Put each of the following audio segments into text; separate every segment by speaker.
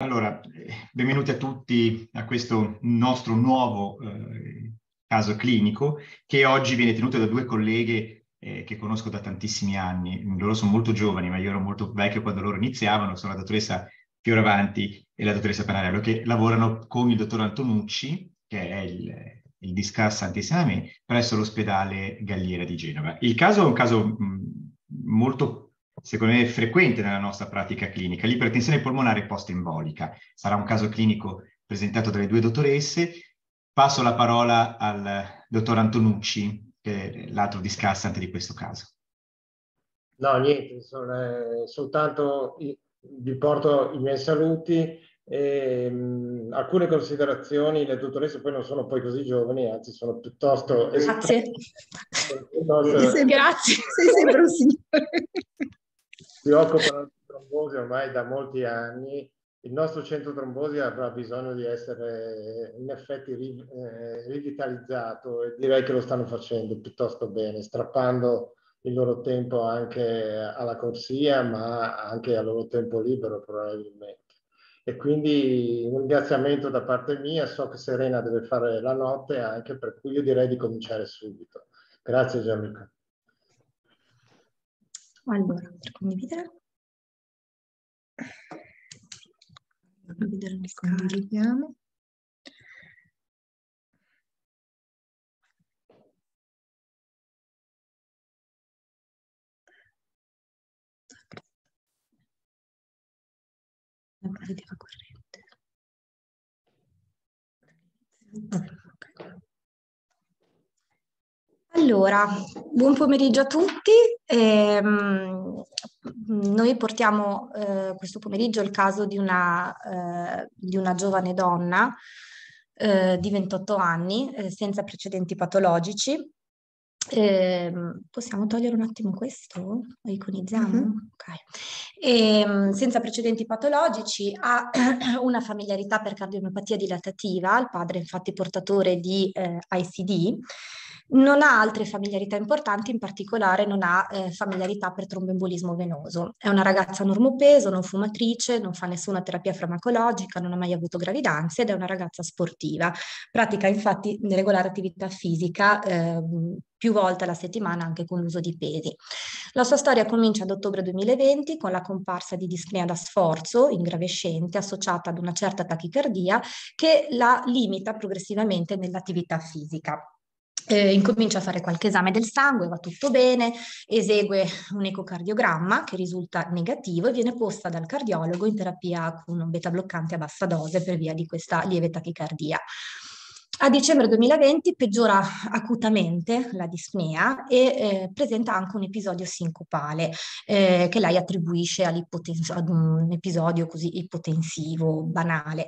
Speaker 1: Allora, benvenuti a tutti a questo nostro nuovo eh, caso clinico che oggi viene tenuto da due colleghe eh, che conosco da tantissimi anni. Loro sono molto giovani, ma io ero molto vecchio quando loro iniziavano. Sono la dottoressa Fioravanti e la dottoressa Panarello che lavorano con il dottor Antonucci, che è il, il discassa antisinami, presso l'ospedale Galliera di Genova. Il caso è un caso mh, molto secondo me frequente nella nostra pratica clinica, l'ipertensione polmonare post-embolica. Sarà un caso clinico presentato dalle due dottoresse. Passo la parola al dottor Antonucci, che è l'altro discassante di questo caso.
Speaker 2: No, niente, sono, eh, soltanto vi porto i miei saluti e, mh, alcune considerazioni, le dottoresse poi non sono poi così giovani, anzi sono piuttosto...
Speaker 3: Grazie. Piuttosto... Grazie, sei sempre un signore
Speaker 2: si occupano di trombosi ormai da molti anni. Il nostro centro trombosi avrà bisogno di essere in effetti eh, rivitalizzato e direi che lo stanno facendo piuttosto bene, strappando il loro tempo anche alla corsia, ma anche al loro tempo libero probabilmente. E quindi un ringraziamento da parte mia, so che Serena deve fare la notte anche, per cui io direi di cominciare subito. Grazie Gianluca.
Speaker 3: Allora, per condividere. Condividere nel condividiamo. La positiva corrente. Okay. Allora, buon pomeriggio a tutti. Ehm, noi portiamo eh, questo pomeriggio il caso di una, eh, di una giovane donna eh, di 28 anni, eh, senza precedenti patologici. Ehm, possiamo togliere un attimo questo? Lo iconizziamo? Mm-hmm. Ok. Ehm, senza precedenti patologici, ha una familiarità per cardiomiopatia dilatativa, il padre è infatti portatore di eh, ICD non ha altre familiarità importanti, in particolare non ha eh, familiarità per tromboembolismo venoso. È una ragazza normopeso, non fumatrice, non fa nessuna terapia farmacologica, non ha mai avuto gravidanze ed è una ragazza sportiva. Pratica infatti regolare attività fisica eh, più volte alla settimana anche con l'uso di pesi. La sua storia comincia ad ottobre 2020 con la comparsa di dispnea da sforzo ingravescente associata ad una certa tachicardia che la limita progressivamente nell'attività fisica eh, incomincia a fare qualche esame del sangue, va tutto bene, esegue un ecocardiogramma che risulta negativo e viene posta dal cardiologo in terapia con un beta bloccante a bassa dose per via di questa lieve tachicardia. A dicembre 2020 peggiora acutamente la dispnea e eh, presenta anche un episodio sincopale eh, che lei attribuisce ad un episodio così ipotensivo, banale.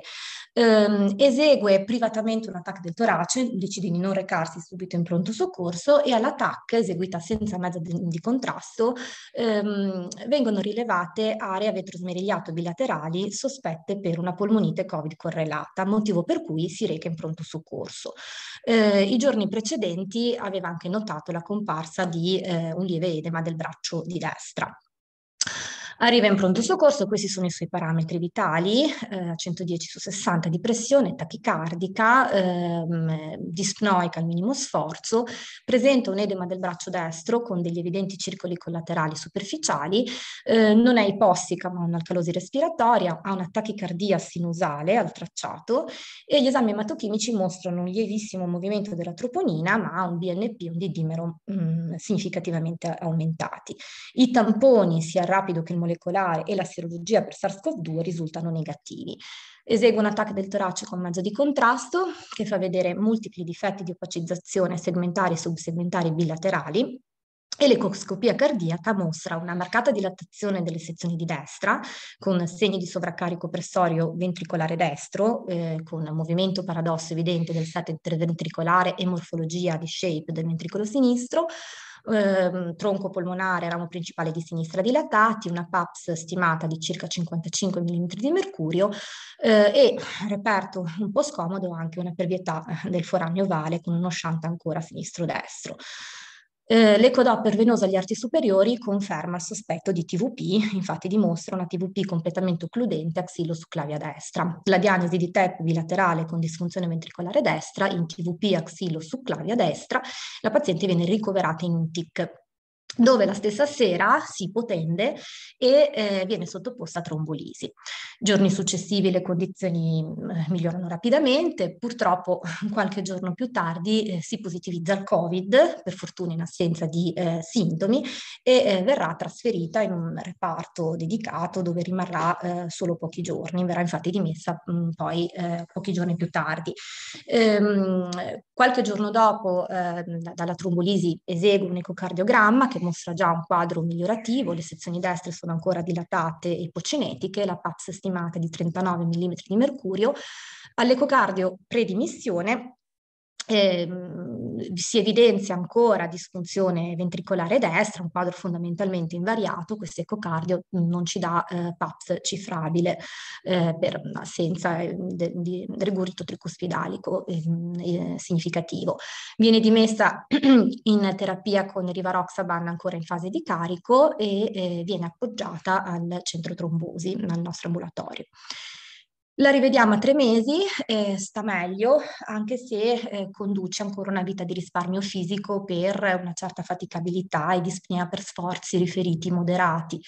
Speaker 3: Eh, esegue privatamente un attacco del torace, decide di non recarsi subito in pronto soccorso e all'attacco, eseguita senza mezzo di, di contrasto, ehm, vengono rilevate aree vetrosmerigliato bilaterali sospette per una polmonite Covid correlata, motivo per cui si reca in pronto soccorso corso. Eh, I giorni precedenti aveva anche notato la comparsa di eh, un lieve edema del braccio di destra. Arriva in pronto soccorso, questi sono i suoi parametri vitali, eh, 110 su 60 di pressione, tachicardica, ehm, dispnoica al minimo sforzo, presenta un edema del braccio destro con degli evidenti circoli collaterali superficiali, eh, non è ipossica ma ha un'alcalosi respiratoria, ha una tachicardia sinusale al tracciato e gli esami ematochimici mostrano un lievissimo movimento della troponina ma ha un BNP, un didimero mh, mm, significativamente aumentati. I tamponi sia rapido che il molecolare e la serologia per SARS-CoV-2 risultano negativi. Esegue un attacco del torace con mezzo di contrasto che fa vedere multipli difetti di opacizzazione segmentari e subsegmentari bilaterali e l'ecoscopia cardiaca mostra una marcata dilatazione delle sezioni di destra con segni di sovraccarico pressorio ventricolare destro, eh, con movimento paradosso evidente del set interventricolare e morfologia di shape del ventricolo sinistro, eh, tronco polmonare, ramo principale di sinistra dilatati, una PAPS stimata di circa 55 mm di mercurio eh, e, reperto un po' scomodo, anche una pervietà eh, del foranio ovale con uno shunt ancora sinistro-destro. Eh, L'ecodoppler venoso agli arti superiori conferma il sospetto di TVP, infatti dimostra una TVP completamente occludente axillo su clavia destra. La diagnosi di TEP bilaterale con disfunzione ventricolare destra in TVP axillo su clavia destra, la paziente viene ricoverata in un TIC dove la stessa sera si ipotende e eh, viene sottoposta a trombolisi. Giorni successivi le condizioni eh, migliorano rapidamente, purtroppo qualche giorno più tardi eh, si positivizza il Covid, per fortuna in assenza di eh, sintomi, e eh, verrà trasferita in un reparto dedicato dove rimarrà eh, solo pochi giorni, verrà infatti dimessa mh, mm, poi pochi giorni più tardi. Ehm, qualche giorno dopo dalla trombolisi esegue un ecocardiogramma che mostra già un quadro migliorativo, le sezioni destre sono ancora dilatate e ipocinetiche, la PAPS stimata di 39 mm di mercurio. All'ecocardio predimissione eh, si evidenzia ancora disfunzione ventricolare destra, un quadro fondamentalmente invariato, questo ecocardio non ci dà eh, PAPS cifrabile eh, per assenza eh, di rigurito tricuspidalico ehm, eh, significativo. Viene dimessa in terapia con rivaroxaban ancora in fase di carico e eh, viene appoggiata al centro trombosi, al nostro ambulatorio. La rivediamo a tre mesi, eh, sta meglio, anche se eh, conduce ancora una vita di risparmio fisico per una certa faticabilità e dispnea per sforzi riferiti moderati.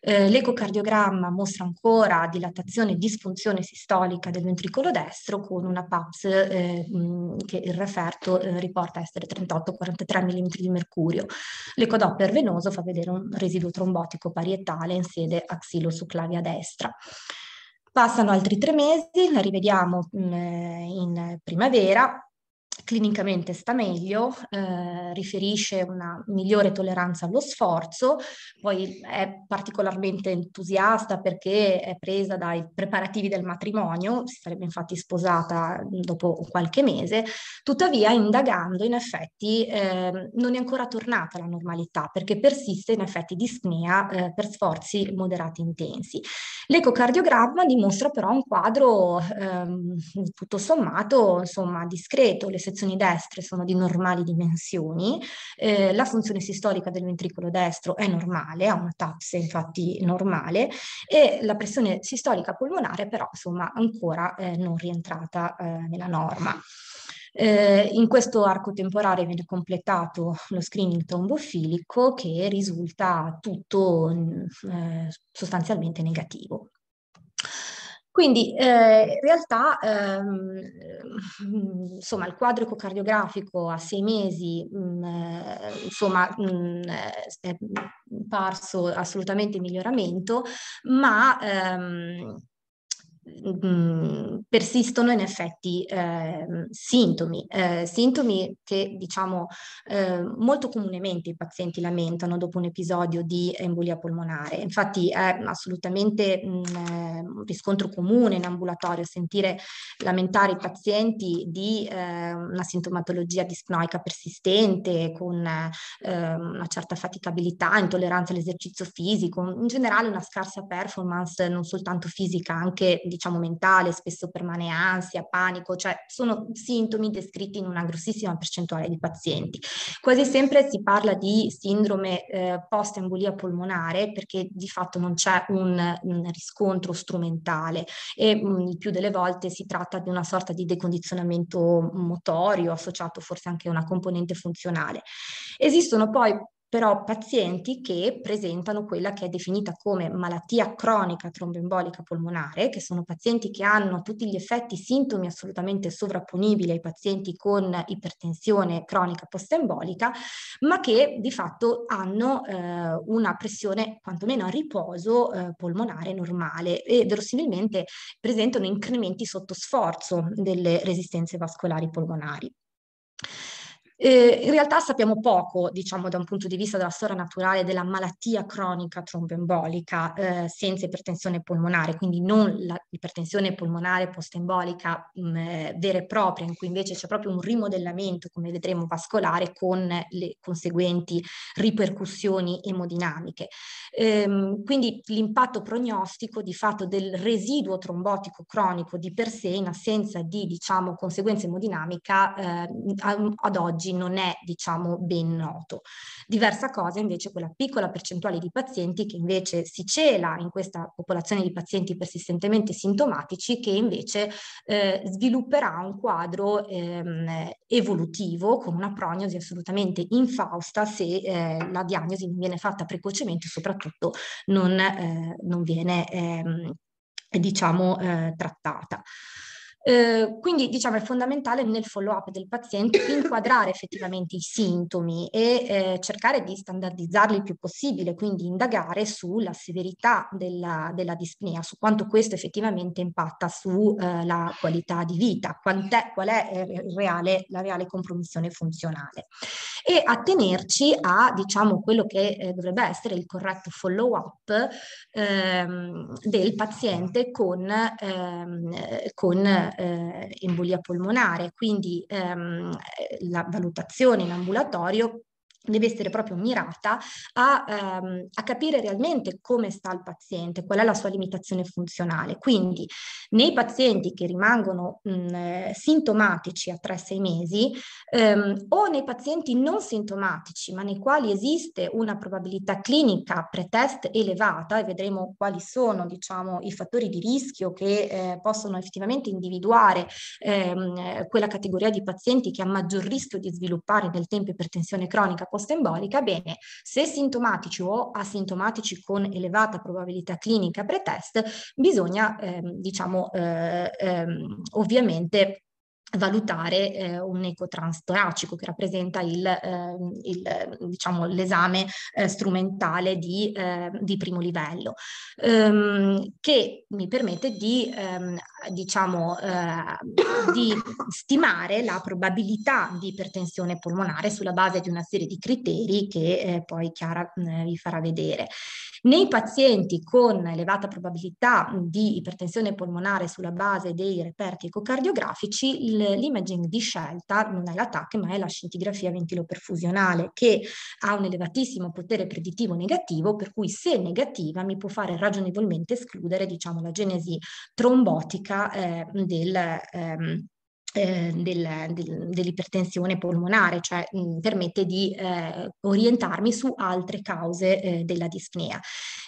Speaker 3: Eh, l'ecocardiogramma mostra ancora dilatazione e disfunzione sistolica del ventricolo destro con una PAPS eh, che il referto eh, riporta essere 38-43 mm di mercurio. L'ecodoppler venoso fa vedere un residuo trombotico parietale in sede axillo-suclavia destra. Passano altri tre mesi, la rivediamo mm, in primavera, clinicamente sta meglio, eh, riferisce una migliore tolleranza allo sforzo, poi è particolarmente entusiasta perché è presa dai preparativi del matrimonio, si sarebbe infatti sposata dopo qualche mese, tuttavia indagando in effetti eh, non è ancora tornata alla normalità perché persiste in effetti dispnea eh, per sforzi moderati intensi. L'ecocardiogramma dimostra però un quadro ehm, tutto sommato insomma discreto, le sezioni destre sono di normali dimensioni, eh, la funzione sistolica del ventricolo destro è normale, ha una TAPS infatti normale e la pressione sistolica polmonare però insomma ancora eh, non rientrata eh, nella norma. Eh, in questo arco temporale viene completato lo screening trombofilico che risulta tutto eh, sostanzialmente negativo. Quindi eh, in realtà ehm, insomma, il quadro ecocardiografico a sei mesi mh, mm, eh, insomma, mh, mm, è parso assolutamente in miglioramento, ma ehm, mh, persistono in effetti eh, sintomi, eh, sintomi che diciamo eh, molto comunemente i pazienti lamentano dopo un episodio di embolia polmonare. Infatti è assolutamente un riscontro comune in ambulatorio sentire lamentare i pazienti di eh, una sintomatologia dispnoica persistente con ehm, una certa faticabilità, intolleranza all'esercizio fisico, in generale una scarsa performance non soltanto fisica, anche diciamo mentale, spesso permane ansia, panico, cioè sono sintomi descritti in una grossissima percentuale di pazienti. Quasi sempre si parla di sindrome eh, post-embolia polmonare perché di fatto non c'è un, un riscontro strumentale e mh, mm, più delle volte si tratta di una sorta di decondizionamento motorio associato forse anche a una componente funzionale. Esistono poi però pazienti che presentano quella che è definita come malattia cronica tromboembolica polmonare, che sono pazienti che hanno tutti gli effetti, sintomi assolutamente sovrapponibili ai pazienti con ipertensione cronica postembolica, ma che di fatto hanno eh, una pressione quantomeno a riposo eh, polmonare normale e verosimilmente presentano incrementi sotto sforzo delle resistenze vascolari polmonari. Eh, in realtà sappiamo poco, diciamo, da un punto di vista della storia naturale della malattia cronica tromboembolica eh, senza ipertensione polmonare, quindi non l'ipertensione polmonare postembolica mm, eh, vera e propria, in cui invece c'è proprio un rimodellamento, come vedremo, vascolare con le conseguenti ripercussioni emodinamiche. Ehm, quindi l'impatto prognostico di fatto del residuo trombotico cronico di per sé in assenza di, diciamo, conseguenza emodinamica eh, ad oggi non è diciamo ben noto. Diversa cosa invece quella piccola percentuale di pazienti che invece si cela in questa popolazione di pazienti persistentemente sintomatici che invece eh, svilupperà un quadro ehm, evolutivo con una prognosi assolutamente infausta se eh, la diagnosi non viene fatta precocemente e soprattutto non, eh, non viene ehm, diciamo eh, trattata. Eh, quindi diciamo è fondamentale nel follow up del paziente inquadrare effettivamente i sintomi e eh, cercare di standardizzarli il più possibile, quindi indagare sulla severità della, della dispnea, su quanto questo effettivamente impatta sulla eh, qualità di vita, qual è eh, reale, la reale compromissione funzionale e attenerci a diciamo quello che eh, dovrebbe essere il corretto follow up ehm, del paziente con, ehm, con eh, embolia polmonare, quindi ehm, la valutazione in ambulatorio deve essere proprio mirata a, ehm, a, capire realmente come sta il paziente, qual è la sua limitazione funzionale. Quindi nei pazienti che rimangono mh, sintomatici a 3-6 mesi ehm, o nei pazienti non sintomatici ma nei quali esiste una probabilità clinica pretest elevata e vedremo quali sono diciamo, i fattori di rischio che eh, possono effettivamente individuare ehm, quella categoria di pazienti che ha maggior rischio di sviluppare nel tempo ipertensione cronica post-embolica, bene, se sintomatici o asintomatici con elevata probabilità clinica pretest, bisogna, ehm, diciamo, eh, ehm, ovviamente valutare eh, un ecotrans che rappresenta il, eh, il, diciamo, l'esame eh, strumentale di, ehm, di, primo livello, ehm, che mi permette di, ehm, diciamo, eh, di stimare la probabilità di ipertensione polmonare sulla base di una serie di criteri che eh, poi Chiara eh, vi farà vedere. Nei pazienti con elevata probabilità di ipertensione polmonare sulla base dei reperti ecocardiografici, l'imaging di scelta non è la TAC ma è la scintigrafia ventiloperfusionale che ha un elevatissimo potere predittivo negativo per cui se negativa mi può fare ragionevolmente escludere diciamo, la genesi trombotica eh, del, ehm, eh, del, del, dell'ipertensione polmonare, cioè mh, permette di eh, orientarmi su altre cause eh, della dispnea.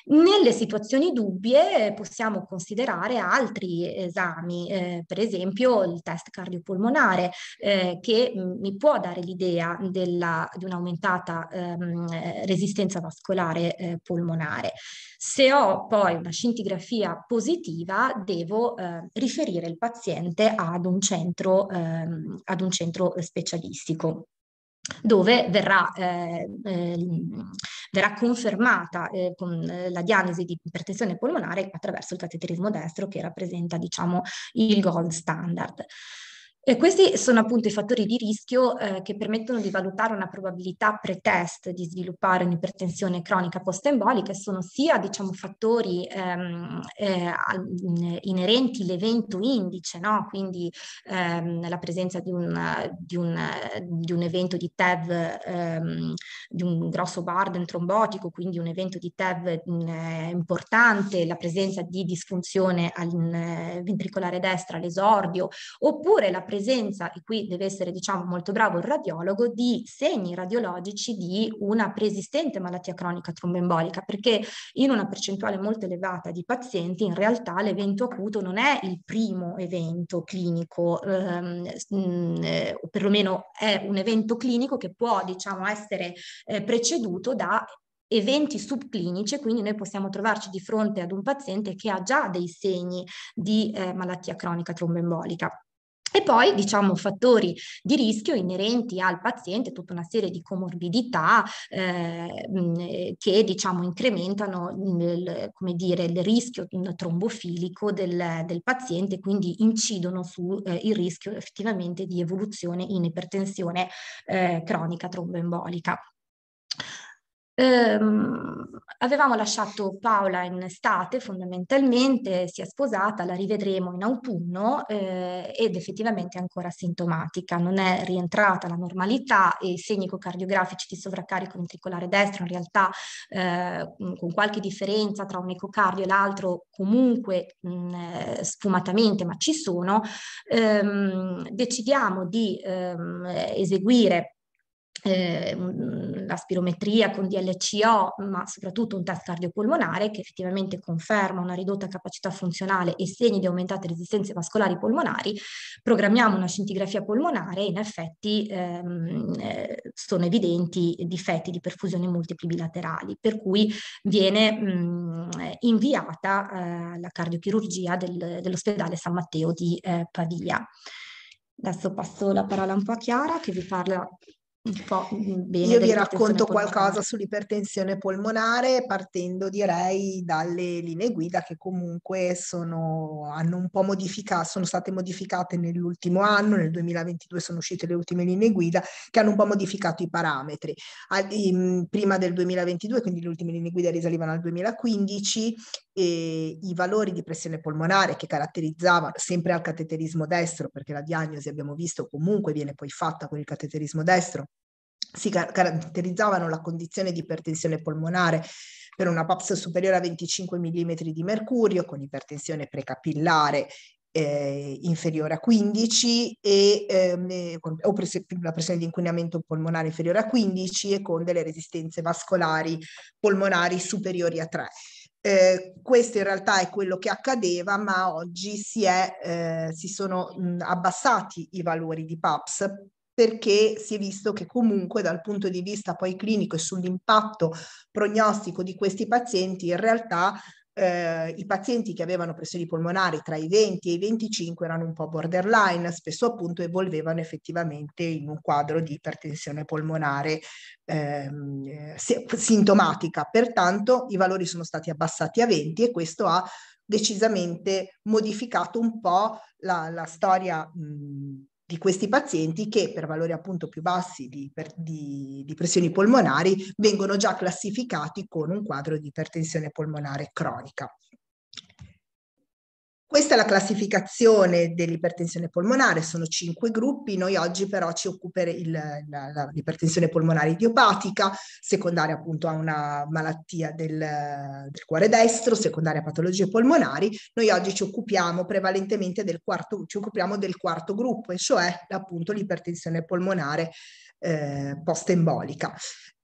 Speaker 3: Nelle situazioni dubbie possiamo considerare altri esami, eh, per esempio il test cardiopolmonare eh, che mi può dare l'idea della, di un'aumentata ehm, resistenza vascolare eh, polmonare. Se ho poi una scintigrafia positiva devo riferire il paziente ad un centro ehm, ad un centro specialistico dove verrà, eh, eh, verrà confermata eh, con la diagnosi di ipertensione polmonare attraverso il cateterismo destro che rappresenta diciamo, il gold standard. E questi sono appunto i fattori di rischio eh, che permettono di valutare una probabilità pre-test di sviluppare un'ipertensione cronica post-embolica e sono sia diciamo, fattori ehm, eh, inerenti all'evento indice, no? quindi ehm, la presenza di un, di, un, di un, evento di TEV, ehm, di un grosso burden trombotico, quindi un evento di TEV mh, importante, la presenza di disfunzione al, ventricolare destra all'esordio, oppure la presenza presenza, e qui deve essere diciamo molto bravo il radiologo, di segni radiologici di una preesistente malattia cronica tromboembolica, perché in una percentuale molto elevata di pazienti in realtà l'evento acuto non è il primo evento clinico, ehm, mm, eh, o perlomeno è un evento clinico che può diciamo essere eh, preceduto da eventi subclinici, quindi noi possiamo trovarci di fronte ad un paziente che ha già dei segni di eh, malattia cronica tromboembolica. E poi, diciamo, fattori di rischio inerenti al paziente, tutta una serie di comorbidità eh, che, diciamo, incrementano il, dire, il rischio trombofilico del, del paziente, quindi incidono sul eh, rischio effettivamente di evoluzione in ipertensione eh, cronica tromboembolica. Ehm, avevamo lasciato Paola in estate fondamentalmente, si è sposata, la rivedremo in autunno eh, ed effettivamente è ancora sintomatica, non è rientrata alla normalità e i segni ecocardiografici di sovraccarico ventricolare destro in realtà eh, con qualche differenza tra un ecocardio e l'altro comunque mh, eh, sfumatamente ma ci sono, ehm, decidiamo di ehm, eseguire eh, la spirometria con DLCO, ma soprattutto un test cardiopolmonare che effettivamente conferma una ridotta capacità funzionale e segni di aumentate resistenze vascolari polmonari, programmiamo una scintigrafia polmonare e in effetti ehm, eh, sono evidenti difetti di perfusione multipli bilaterali, per cui viene mh, inviata eh, la cardiochirurgia del, dell'ospedale San Matteo di eh, Pavia. Adesso passo la parola un po' a Chiara che vi parla un po' bene.
Speaker 4: Io vi racconto qualcosa sull'ipertensione polmonare partendo direi dalle linee guida che comunque sono, hanno un po' modificato, sono state modificate nell'ultimo anno, nel 2022 sono uscite le ultime linee guida che hanno un po' modificato i parametri. prima del 2022, quindi le ultime linee guida risalivano al 2015, e i valori di pressione polmonare che caratterizzavano sempre al cateterismo destro, perché la diagnosi abbiamo visto comunque viene poi fatta con il cateterismo destro, si car- caratterizzavano la condizione di ipertensione polmonare per una PAPS superiore a 25 mm di mercurio con ipertensione precapillare eh, inferiore a 15 e ehm, o pres- la pressione di inquinamento polmonare inferiore a 15 e con delle resistenze vascolari polmonari superiori a 3. Eh, questo in realtà è quello che accadeva, ma oggi si, è, eh, si sono mh, abbassati i valori di PAPS perché si è visto che comunque dal punto di vista poi clinico e sull'impatto prognostico di questi pazienti in realtà eh, i pazienti che avevano pressioni polmonari tra i 20 e i 25 erano un po' borderline, spesso appunto evolvevano effettivamente in un quadro di ipertensione polmonare ehm, sintomatica. Pertanto i valori sono stati abbassati a 20 e questo ha decisamente modificato un po' la, la storia mh, di questi pazienti che per valori appunto più bassi di, per, di, di, pressioni polmonari vengono già classificati con un quadro di ipertensione polmonare cronica. Questa è la classificazione dell'ipertensione polmonare, sono cinque gruppi, noi oggi però ci occuperemo l'ipertensione polmonare idiopatica, secondaria appunto a una malattia del, del, cuore destro, secondaria a patologie polmonari, noi oggi ci occupiamo prevalentemente del quarto, occupiamo del quarto gruppo, e cioè appunto l'ipertensione polmonare eh, post-embolica.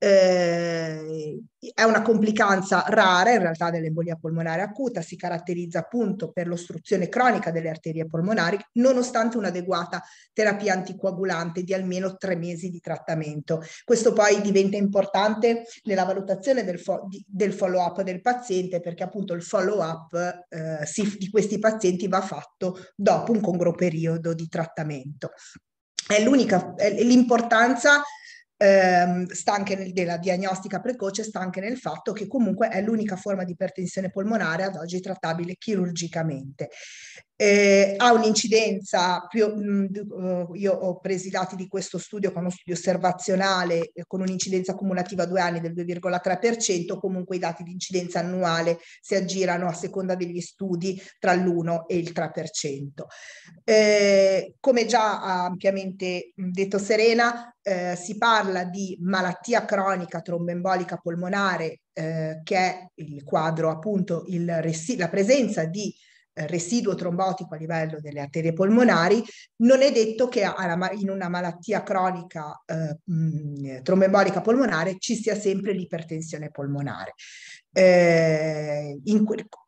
Speaker 4: Eh, è una complicanza rara in realtà dell'embolia polmonare acuta, si caratterizza appunto per l'ostruzione cronica delle arterie polmonari, nonostante un'adeguata terapia anticoagulante di almeno tre mesi di trattamento. Questo poi diventa importante nella valutazione del, fo- di, del follow-up del paziente, perché appunto il follow-up eh, di questi pazienti va fatto dopo un congruo periodo di trattamento è l'unica, è l'importanza ehm, sta anche nel, della diagnostica precoce, sta anche nel fatto che comunque è l'unica forma di ipertensione polmonare ad oggi trattabile chirurgicamente eh, ha un'incidenza, più, mh, mm, io ho preso i dati di questo studio con uno studio osservazionale eh, con un'incidenza cumulativa a due anni del 2,3%, comunque i dati di incidenza annuale si aggirano a seconda degli studi tra l'1 e il 3%. Eh, come già ha ampiamente detto Serena, eh, si parla di malattia cronica tromboembolica polmonare, eh, che è il quadro appunto il, la presenza di residuo trombotico a livello delle arterie polmonari, non è detto che in una malattia cronica eh, mh, tromboembolica polmonare ci sia sempre l'ipertensione polmonare. Eh, in,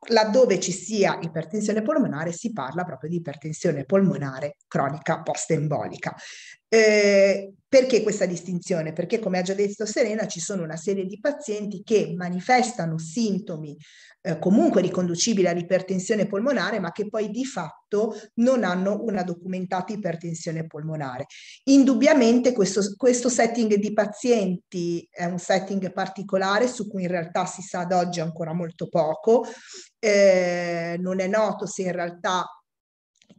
Speaker 4: laddove ci sia ipertensione polmonare si parla proprio di ipertensione polmonare cronica post-embolica. Eh, perché questa distinzione? Perché come ha già detto Serena ci sono una serie di pazienti che manifestano sintomi eh, comunque riconducibili all'ipertensione polmonare, ma che poi di fatto non hanno una documentata ipertensione polmonare. Indubbiamente questo, questo setting di pazienti è un setting particolare su cui in realtà si sa ad oggi ancora molto poco. Eh, non è noto se in realtà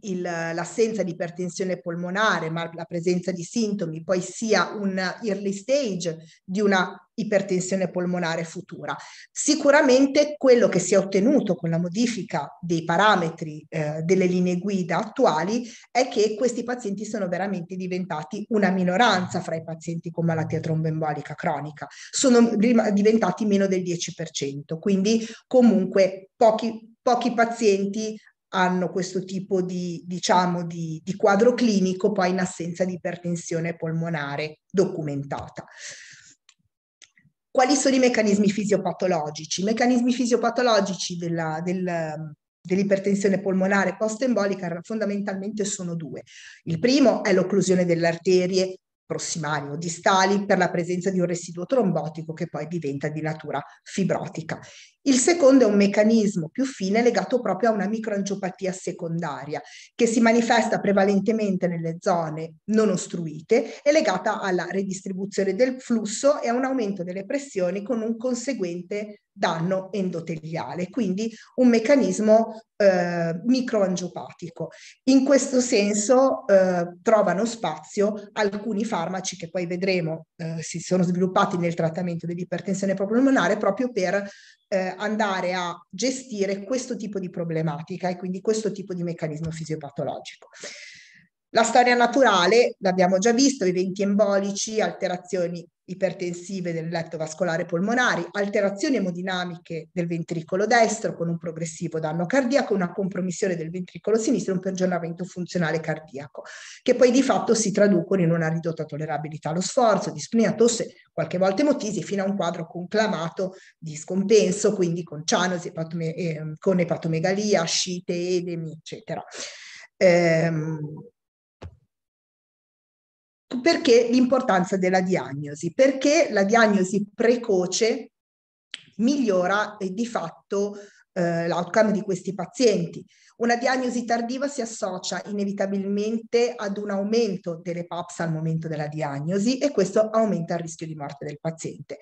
Speaker 4: il, l'assenza di ipertensione polmonare, ma la presenza di sintomi poi sia un early stage di una ipertensione polmonare futura. Sicuramente quello che si è ottenuto con la modifica dei parametri eh, delle linee guida attuali è che questi pazienti sono veramente diventati una minoranza fra i pazienti con malattia tromboembolica cronica, sono diventati meno del 10%, quindi comunque pochi, pochi pazienti hanno questo tipo di, diciamo, di, di quadro clinico poi in assenza di ipertensione polmonare documentata. Quali sono i meccanismi fisiopatologici? I meccanismi fisiopatologici della, del, dell'ipertensione polmonare post-embolica fondamentalmente sono due. Il primo è l'occlusione delle arterie prossimali o distali per la presenza di un residuo trombotico che poi diventa di natura fibrotica. Il secondo è un meccanismo più fine legato proprio a una microangiopatia secondaria che si manifesta prevalentemente nelle zone non ostruite e legata alla redistribuzione del flusso e a un aumento delle pressioni con un conseguente danno endoteliale, quindi un meccanismo eh, microangiopatico. In questo senso eh, trovano spazio alcuni farmaci che poi vedremo eh, si sono sviluppati nel trattamento dell'ipertensione polmonare proprio per eh, andare a gestire questo tipo di problematica e quindi questo tipo di meccanismo fisiopatologico. La storia naturale, l'abbiamo già visto, eventi embolici, alterazioni ipertensive del letto vascolare polmonare, alterazioni emodinamiche del ventricolo destro con un progressivo danno cardiaco, una compromissione del ventricolo sinistro e un peggioramento funzionale cardiaco, che poi di fatto si traducono in una ridotta tollerabilità allo sforzo, dispnea, tosse, qualche volta emotisi, fino a un quadro conclamato di scompenso, quindi con cianosi, epatome, eh, con epatomegalia, ascite, edemi, eccetera. Ehm, perché l'importanza della diagnosi? Perché la diagnosi precoce migliora eh, di fatto eh, l'outcome di questi pazienti. Una diagnosi tardiva si associa inevitabilmente ad un aumento delle PAPS al momento della diagnosi e questo aumenta il rischio di morte del paziente.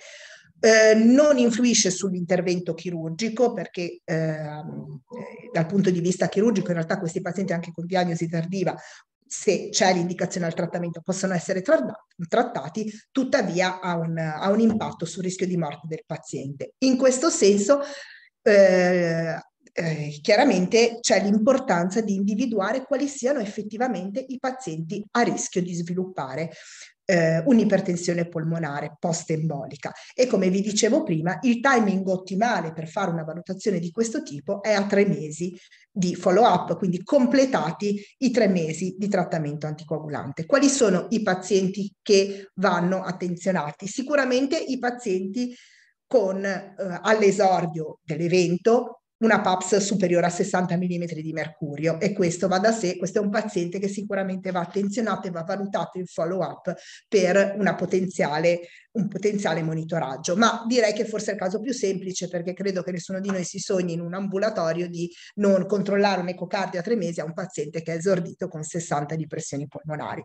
Speaker 4: Eh, non influisce sull'intervento chirurgico perché eh, dal punto di vista chirurgico in realtà questi pazienti anche con diagnosi tardiva se c'è l'indicazione al trattamento possono essere trattati, tuttavia ha un, ha un, impatto sul rischio di morte del paziente. In questo senso, eh, eh, chiaramente c'è l'importanza di individuare quali siano effettivamente i pazienti a rischio di sviluppare eh, un'ipertensione polmonare post-embolica. E come vi dicevo prima, il timing ottimale per fare una valutazione di questo tipo è a tre mesi di follow-up, quindi completati i tre mesi di trattamento anticoagulante. Quali sono i pazienti che vanno attenzionati? Sicuramente i pazienti con eh, all'esordio dell'evento una PAPS superiore a 60 mm di mercurio e questo va da sé, questo è un paziente che sicuramente va attenzionato e va valutato in follow up per potenziale, un potenziale monitoraggio, ma direi che forse è il caso più semplice perché credo che nessuno di noi si sogni in un ambulatorio di non controllare un ecocardio a tre mesi a un paziente che è esordito con 60 di pressioni polmonari.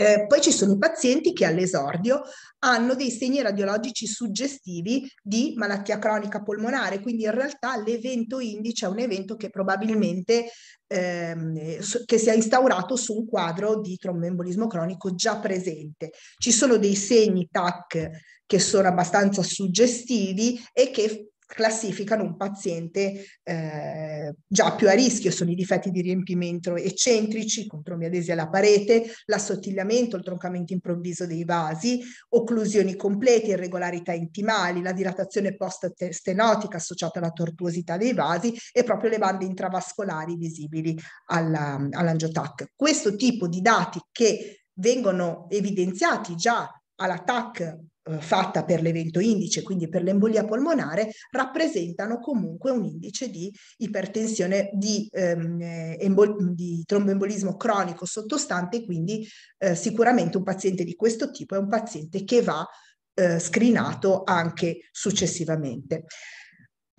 Speaker 4: Eh, poi ci sono i pazienti che all'esordio hanno dei segni radiologici suggestivi di malattia cronica polmonare, quindi in realtà l'evento indice è un evento che probabilmente ehm, che si è instaurato su un quadro di tromboembolismo cronico già presente. Ci sono dei segni TAC che sono abbastanza suggestivi e che classificano un paziente eh, già più a rischio, sono i difetti di riempimento eccentrici, contromiadesi alla parete, l'assottigliamento, il troncamento improvviso dei vasi, occlusioni complete, irregolarità intimali, la dilatazione post-stenotica associata alla tortuosità dei vasi e proprio le bande intravascolari visibili alla, all'angiotac. Questo tipo di dati che vengono evidenziati già alla TAC eh, fatta per l'evento indice, quindi per l'embolia polmonare, rappresentano comunque un indice di ipertensione, di, ehm, embol- di tromboembolismo cronico sottostante, quindi eh, sicuramente un paziente di questo tipo è un paziente che va eh, screenato anche successivamente.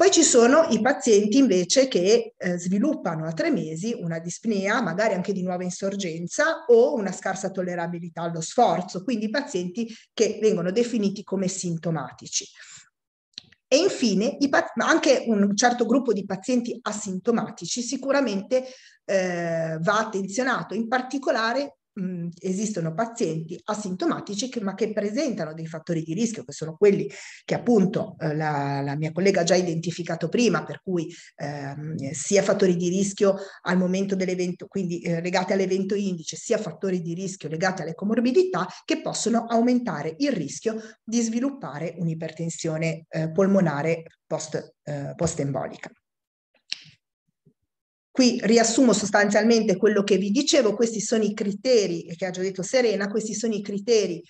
Speaker 4: Poi ci sono i pazienti invece che eh, sviluppano a tre mesi una dispnea, magari anche di nuova insorgenza o una scarsa tollerabilità allo sforzo, quindi pazienti che vengono definiti come sintomatici. E infine anche un certo gruppo di pazienti asintomatici sicuramente eh, va attenzionato, in particolare mh, esistono pazienti asintomatici che, ma che presentano dei fattori di rischio, che sono quelli che appunto eh, la, la, mia collega ha già identificato prima, per cui ehm, sia fattori di rischio al momento dell'evento, quindi eh, legati all'evento indice, sia fattori di rischio legati alle comorbidità che possono aumentare il rischio di sviluppare un'ipertensione eh, polmonare post, eh, post-embolica. Qui riassumo sostanzialmente quello che vi dicevo, questi sono i criteri, che ha già detto Serena, questi sono i criteri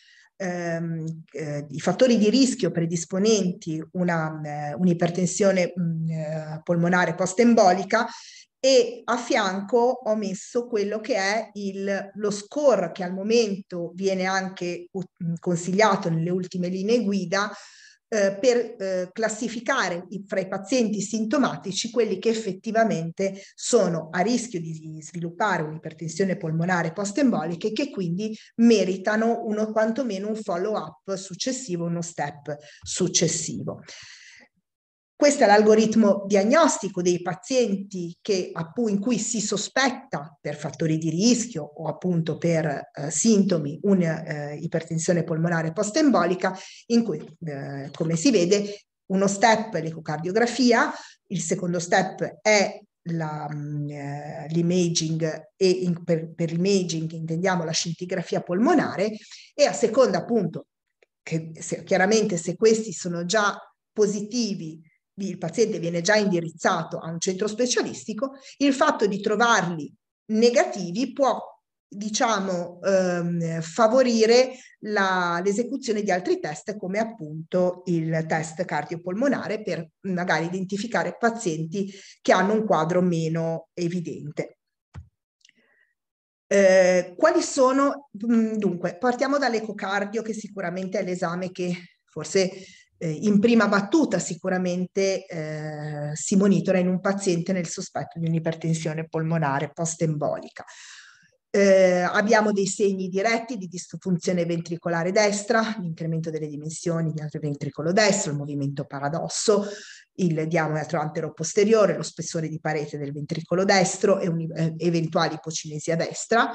Speaker 4: ehm, eh, i fattori di rischio predisponenti una, eh, un'ipertensione mm, eh, polmonare post-embolica e a fianco ho messo quello che è il, lo score che al momento viene anche consigliato nelle ultime linee guida eh, per eh, classificare i, fra i pazienti sintomatici quelli che effettivamente sono a rischio di sviluppare un'ipertensione polmonare post-embolica e che quindi meritano uno quantomeno un follow-up successivo, uno step successivo. Questo è l'algoritmo diagnostico dei pazienti che, appunto, in cui si sospetta per fattori di rischio o appunto per eh, sintomi un'ipertensione eh, polmonare post-embolica, in cui, eh, come si vede, uno step è l'ecocardiografia, il secondo step è mm, eh, l'imaging e in, per, per l'imaging intendiamo la scintigrafia polmonare e a seconda appunto che se, chiaramente se questi sono già positivi il paziente viene già indirizzato a un centro specialistico, il fatto di trovarli negativi può diciamo ehm, favorire la, l'esecuzione di altri test come appunto il test cardiopolmonare per magari identificare pazienti che hanno un quadro meno evidente. Eh, quali sono, mm, dunque, partiamo dall'ecocardio che sicuramente è l'esame che forse eh, in prima battuta sicuramente eh, si monitora in un paziente nel sospetto di un'ipertensione polmonare post-embolica. Eh, abbiamo dei segni diretti di disfunzione ventricolare destra, l'incremento delle dimensioni del ventricolo destro, il movimento paradosso, il diametro antero-posteriore, lo spessore di parete del ventricolo destro e un, eh, eventuali ipocinesia destra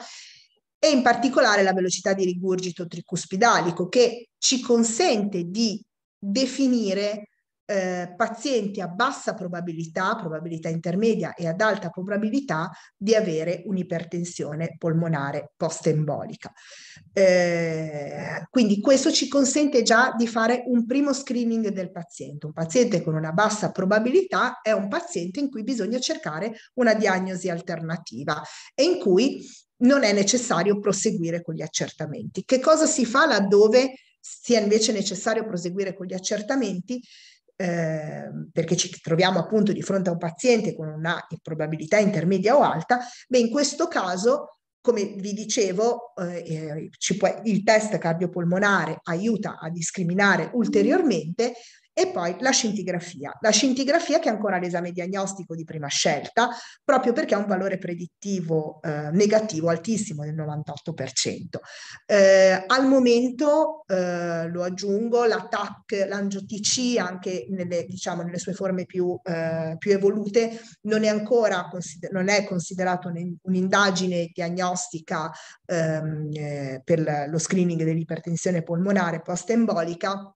Speaker 4: e in particolare la velocità di rigurgito tricuspidalico che ci consente di definire eh, pazienti a bassa probabilità, probabilità intermedia e ad alta probabilità di avere un'ipertensione polmonare post-embolica. Eh, quindi questo ci consente già di fare un primo screening del paziente. Un paziente con una bassa probabilità è un paziente in cui bisogna cercare una diagnosi alternativa e in cui non è necessario proseguire con gli accertamenti. Che cosa si fa laddove sia invece necessario proseguire con gli accertamenti, eh, perché ci troviamo appunto di fronte a un paziente con una probabilità intermedia o alta, beh in questo caso, come vi dicevo, eh, può, il test cardiopolmonare aiuta a discriminare ulteriormente e poi la scintigrafia. La scintigrafia che è ancora l'esame diagnostico di prima scelta, proprio perché ha un valore predittivo eh, negativo altissimo del 98%. Eh, al momento, eh, lo aggiungo, la TAC, l'angio-TC, anche nelle, diciamo, nelle sue forme più, eh, più evolute, non è ancora consider- non è considerato un'indagine diagnostica ehm, eh, per lo screening dell'ipertensione polmonare post-embolica,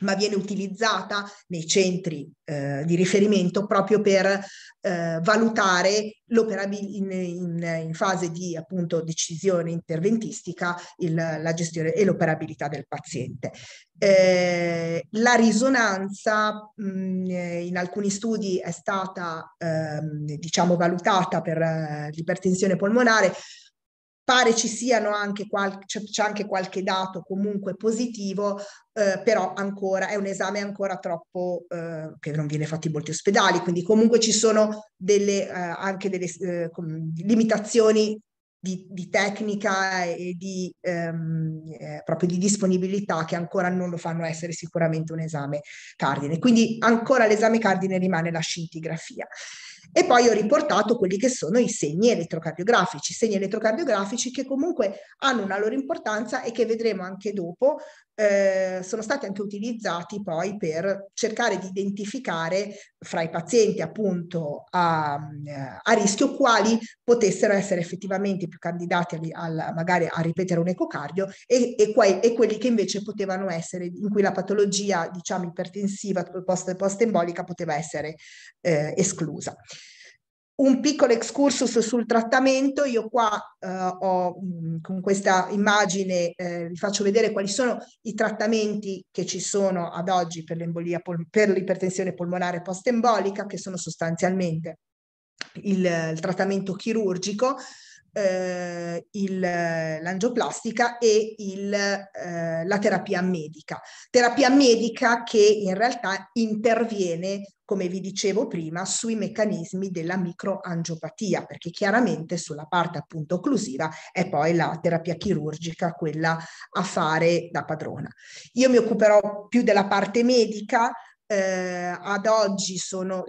Speaker 4: ma viene utilizzata nei centri eh, di riferimento proprio per eh, valutare in, in, in, fase di appunto decisione interventistica il, la gestione e l'operabilità del paziente. Eh, la risonanza mh, mm, in alcuni studi è stata ehm, diciamo valutata per eh, l'ipertensione polmonare pare ci siano anche qualche, c'è, anche qualche dato comunque positivo, eh, però ancora è un esame ancora troppo eh, che non viene fatto in molti ospedali, quindi comunque ci sono delle, eh, anche delle eh, limitazioni di, di, tecnica e di, ehm, eh, proprio di disponibilità che ancora non lo fanno essere sicuramente un esame cardine. Quindi ancora l'esame cardine rimane la scintigrafia. E poi ho riportato quelli che sono i segni elettrocardiografici, segni elettrocardiografici che comunque hanno una loro importanza e che vedremo anche dopo, eh, sono stati anche utilizzati poi per cercare di identificare fra i pazienti appunto a, a rischio quali potessero essere effettivamente più candidati a, a, magari a ripetere un ecocardio e, e, quai, e, quelli che invece potevano essere, in cui la patologia diciamo ipertensiva post, post-embolica poteva essere eh, esclusa un piccolo excursus sul trattamento, io qua eh, ho mm, con questa immagine eh, vi faccio vedere quali sono i trattamenti che ci sono ad oggi per, l'embolia, per l'ipertensione polmonare post-embolica, che sono sostanzialmente il, il trattamento chirurgico, eh, il, l'angioplastica e il, eh, la terapia medica. Terapia medica che in realtà interviene, come vi dicevo prima, sui meccanismi della microangiopatia, perché chiaramente sulla parte appunto occlusiva è poi la terapia chirurgica quella a fare da padrona. Io mi occuperò più della parte medica, eh, ad oggi sono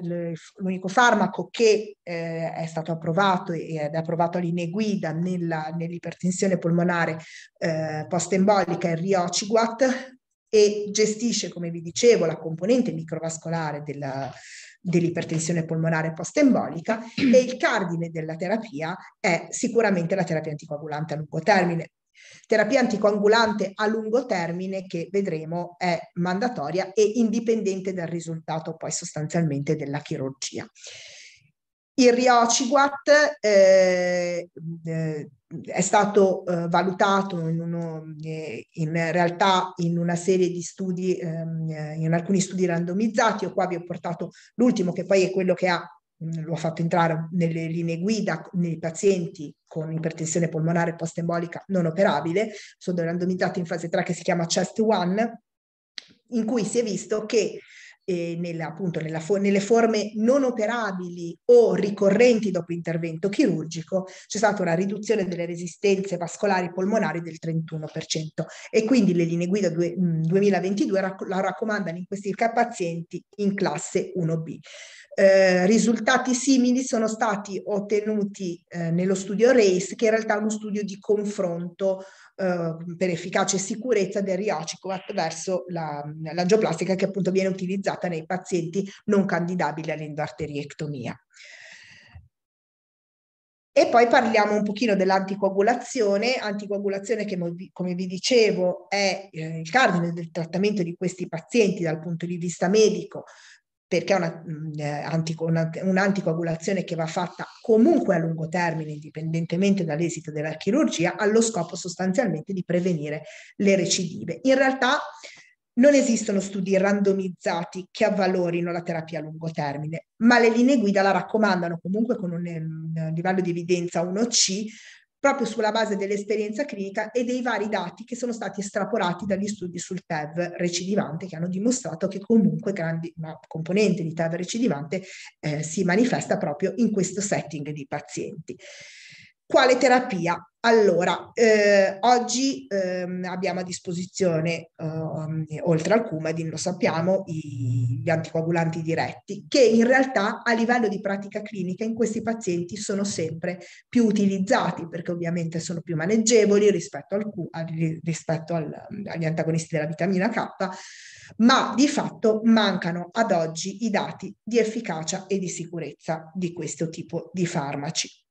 Speaker 4: l'unico farmaco che eh, è stato approvato ed è approvato a linee guida nella, nell'ipertensione polmonare eh, post-embolica, il Riociguat, e gestisce, come vi dicevo, la componente microvascolare della, dell'ipertensione polmonare post-embolica e il cardine della terapia è sicuramente la terapia anticoagulante a lungo termine. Terapia anticoagulante a lungo termine che vedremo è mandatoria e indipendente dal risultato poi sostanzialmente della chirurgia. Il Riociguat eh, eh, è stato eh, valutato in, uno, eh, in, realtà in una serie di studi, ehm, in alcuni studi randomizzati. Io qua vi ho portato l'ultimo che poi è quello che ha lo ha fatto entrare nelle linee guida nei pazienti con ipertensione polmonare post-embolica non operabile, sono randomizzati in fase 3 che si chiama CHEST 1, in cui si è visto che eh, nella, appunto nella fo- nelle forme non operabili o ricorrenti dopo intervento chirurgico c'è stata una riduzione delle resistenze vascolari polmonari del 31% e quindi le linee guida due, mh, 2022 rac- la raccomandano in questi pazienti in classe 1B. Eh, risultati simili sono stati ottenuti eh, nello studio RACE, che in realtà è uno studio di confronto per efficacia e sicurezza del riocicoat verso la, l'angioplastica che appunto viene utilizzata nei pazienti non candidabili all'endoarteriectomia. E poi parliamo un pochino dell'anticoagulazione, anticoagulazione che come vi dicevo è eh, il cardine del trattamento di questi pazienti dal punto di vista medico, perché è mm, eh, una, un'anticoagulazione che va fatta comunque a lungo termine, indipendentemente dall'esito della chirurgia, allo scopo sostanzialmente di prevenire le recidive. In realtà non esistono studi randomizzati che avvalorino la terapia a lungo termine, ma le linee guida la raccomandano comunque con un, un livello di evidenza 1C proprio sulla base dell'esperienza clinica e dei vari dati che sono stati estrapolati dagli studi sul TEV recidivante che hanno dimostrato che comunque grandi, una componente di TEV recidivante eh, si manifesta proprio in questo setting di pazienti. Quale terapia? Allora, eh, oggi ehm, abbiamo a disposizione, eh, oltre al Coumadin, lo sappiamo, i, gli anticoagulanti diretti, che in realtà a livello di pratica clinica in questi pazienti sono sempre più utilizzati, perché ovviamente sono più maneggevoli rispetto, al, rispetto al, agli antagonisti della vitamina K, ma di fatto mancano ad oggi i dati di efficacia e di sicurezza di questo tipo di farmaci.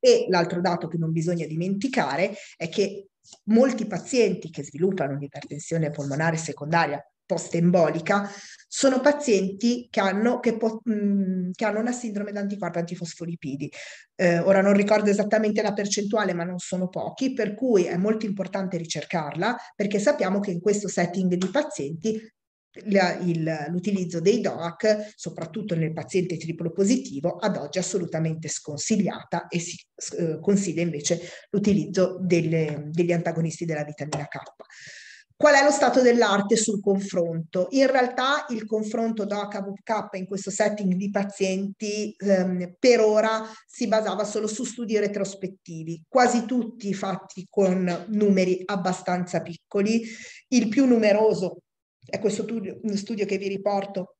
Speaker 4: E l'altro dato che non bisogna dimenticare è che molti pazienti che sviluppano un'ipertensione polmonare secondaria post-embolica sono pazienti che hanno, che, po- mh, mm, che hanno una sindrome d'anticorpi antifosfolipidi. Eh, ora non ricordo esattamente la percentuale, ma non sono pochi, per cui è molto importante ricercarla perché sappiamo che in questo setting di pazienti l'utilizzo dei DOAC, soprattutto nel paziente triplo positivo, ad oggi è assolutamente sconsigliata e si eh, consiglia invece l'utilizzo degli antagonisti della vitamina K. Qual è lo stato dell'arte sul confronto? In realtà il confronto DOAC-AVK in questo setting di pazienti ehm, per ora si basava solo su studi retrospettivi, quasi tutti fatti con numeri abbastanza piccoli. Il più numeroso è questo studio, che vi riporto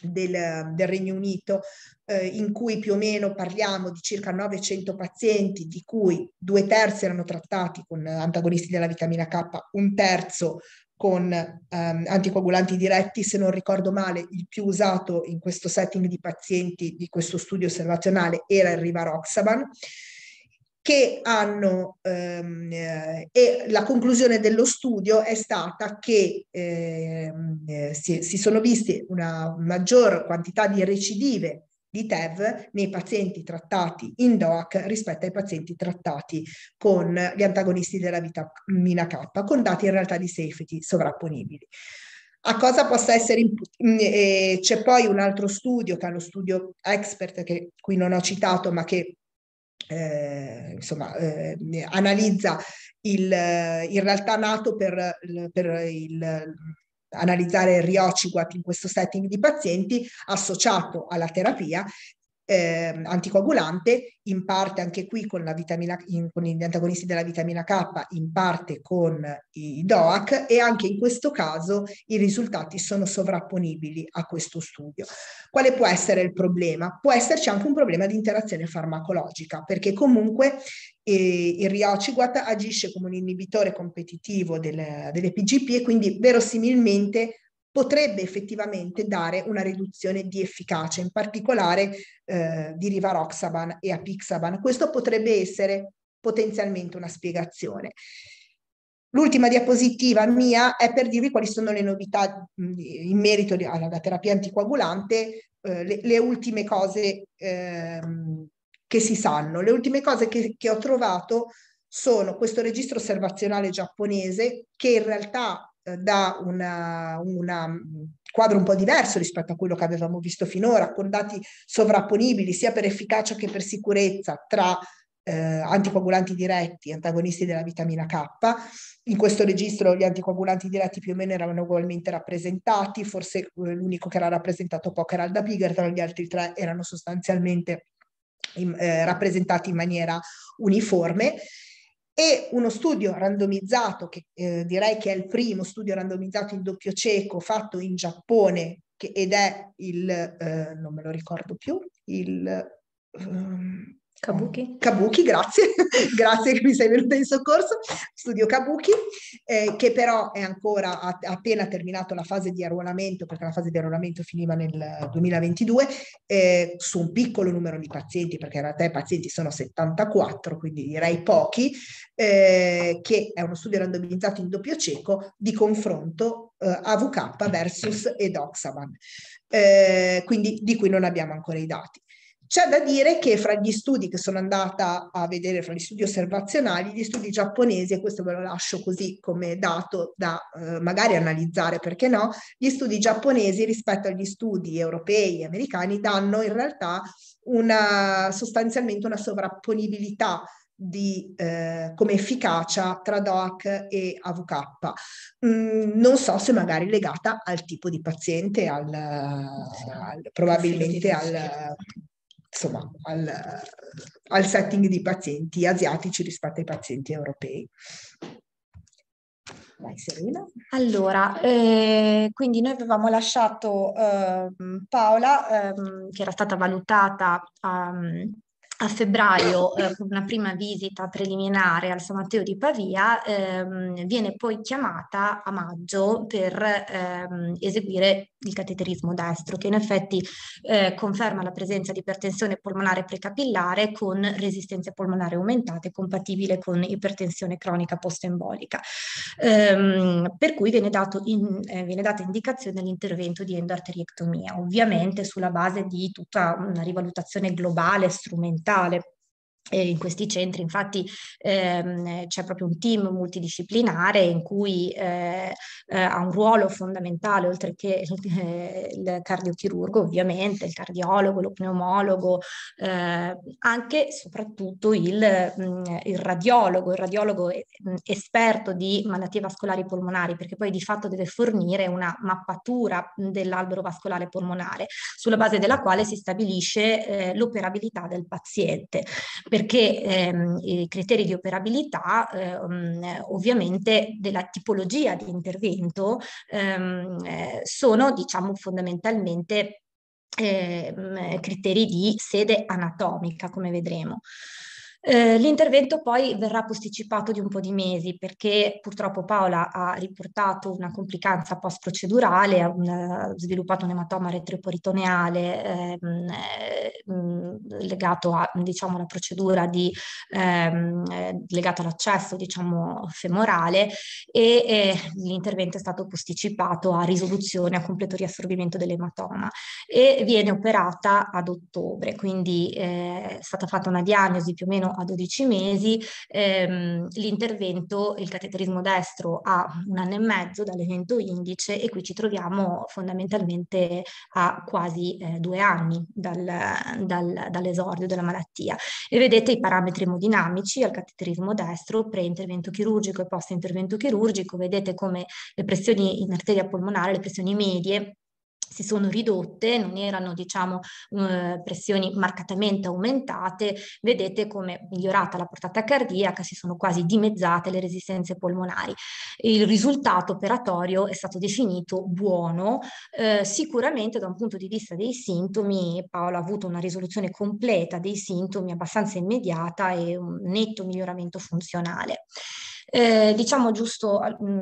Speaker 4: del, del, Regno Unito, eh, in cui più o meno parliamo di circa 900 pazienti, di cui due terzi erano trattati con antagonisti della vitamina K, un terzo con ehm, anticoagulanti diretti, se non ricordo male, il più usato in questo setting di pazienti di questo studio osservazionale era il Rivaroxaban che hanno, ehm, eh, e la conclusione dello studio è stata che ehm, eh, si, si, sono viste una maggior quantità di recidive di TEV nei pazienti trattati in DOAC rispetto ai pazienti trattati con gli antagonisti della vitamina K, con dati in realtà di safety sovrapponibili. a cosa possa essere, mm, eh, c'è poi un altro studio che è lo studio expert che qui non ho citato ma che eh, insomma, eh, analizza il, in realtà nato per, per il, analizzare il riociguat in questo setting di pazienti associato alla terapia eh, anticoagulante, in parte anche qui con, la vitamina, in, con gli antagonisti della vitamina K, in parte con i DOAC e anche in questo caso i risultati sono sovrapponibili a questo studio. Quale può essere il problema? Può esserci anche un problema di interazione farmacologica, perché comunque eh, il riociguat agisce come un inibitore competitivo delle, delle PGP e quindi verosimilmente potrebbe effettivamente dare una riduzione di efficacia, in particolare eh, di Rivaroxaban e Apixaban. Questo potrebbe essere potenzialmente una spiegazione. L'ultima diapositiva mia è per dirvi quali sono le novità in merito alla terapia anticoagulante, eh, le, le, ultime cose eh, che si sanno. Le ultime cose che, che ho trovato sono questo registro osservazionale giapponese che in realtà da una, una mm, quadro un po' diverso rispetto a quello che avevamo visto finora, con dati sovrapponibili sia per efficacia che per sicurezza tra eh, anticoagulanti diretti antagonisti della vitamina K. In questo registro gli anticoagulanti diretti più o meno erano ugualmente rappresentati, forse eh, l'unico che era rappresentato poco era il Dapiger, gli altri tre erano sostanzialmente in, eh, rappresentati in maniera uniforme e uno studio randomizzato, che eh, direi che è il primo studio randomizzato in doppio cieco fatto in Giappone, che, ed è il, eh, non me lo ricordo più, il... Um,
Speaker 3: Kabuki.
Speaker 4: Kabuki, grazie, grazie che mi sei venuta in soccorso, studio Kabuki, eh, che però è ancora ha appena terminato la fase di arruolamento, perché la fase di arruolamento finiva nel 2022, eh, su un piccolo numero di pazienti, perché in realtà i pazienti sono 74, quindi direi pochi, eh, che è uno studio randomizzato in doppio cieco di confronto eh, AVK versus Edoxaban, eh, quindi di cui non abbiamo ancora i dati. C'è da dire che fra gli studi che sono andata a vedere, fra gli studi osservazionali, gli studi giapponesi, e questo ve lo lascio così come dato da eh, magari analizzare, perché no, gli studi giapponesi rispetto agli studi europei e americani danno in realtà una, sostanzialmente una sovrapponibilità di, eh, come efficacia tra DOAC e AVK. Mm, non so se magari legata al tipo di paziente, al, al, probabilmente al, insomma, al, al setting di pazienti asiatici rispetto ai pazienti europei.
Speaker 3: Vai. Allora, eh, quindi noi avevamo lasciato eh, Paola, eh, che era stata valutata um, a febbraio eh, con una prima visita preliminare al San Matteo di Pavia, ehm, viene poi chiamata a maggio per ehm, eseguire il cateterismo destro, che in effetti eh, conferma la presenza di ipertensione polmonare precapillare con resistenza polmonare aumentata e compatibile con ipertensione cronica post-embolica. Ehm, per cui viene, in, eh, viene data indicazione all'intervento di endoarteriectomia, ovviamente sulla base di tutta una rivalutazione globale, strumentale, digitale. In questi centri infatti ehm, c'è proprio un team multidisciplinare in cui eh, eh, ha un ruolo fondamentale oltre che eh, il cardiochirurgo ovviamente, il cardiologo, lo pneumologo, eh, anche e soprattutto il, mh, mm, il, radiologo, il radiologo mm, esperto di malattie vascolari polmonari perché poi di fatto deve fornire una mappatura dell'albero vascolare polmonare sulla base della quale si stabilisce eh, l'operabilità del paziente perché ehm, i criteri di operabilità ehm, ovviamente della tipologia di intervento ehm, eh, sono diciamo fondamentalmente ehm, criteri di sede anatomica come vedremo. Eh, l'intervento poi verrà posticipato di un po' di mesi perché purtroppo Paola ha riportato una complicanza post-procedurale, ha sviluppato un ematoma retroperitoneale ehm, ehm, legato a, diciamo, alla procedura di, ehm, legato all'accesso diciamo, femorale e, e, l'intervento è stato posticipato a risoluzione, a completo riassorbimento dell'ematoma e viene operata ad ottobre, quindi eh, è stata fatta una diagnosi più o meno a 12 mesi, ehm, l'intervento, il cateterismo destro ha un anno e mezzo dall'evento indice e qui ci troviamo fondamentalmente a quasi eh, due anni dal, dal, dall'esordio della malattia. E vedete i parametri emodinamici al cateterismo destro, pre-intervento chirurgico e post-intervento chirurgico, vedete come le pressioni in arteria polmonare, le pressioni medie si sono ridotte, non erano diciamo eh, pressioni marcatamente aumentate, vedete come è migliorata la portata cardiaca, si sono quasi dimezzate le resistenze polmonari. Il risultato operatorio è stato definito buono, eh, sicuramente da un punto di vista dei sintomi Paolo ha avuto una risoluzione completa dei sintomi abbastanza immediata e un netto miglioramento funzionale. Eh, diciamo giusto mh,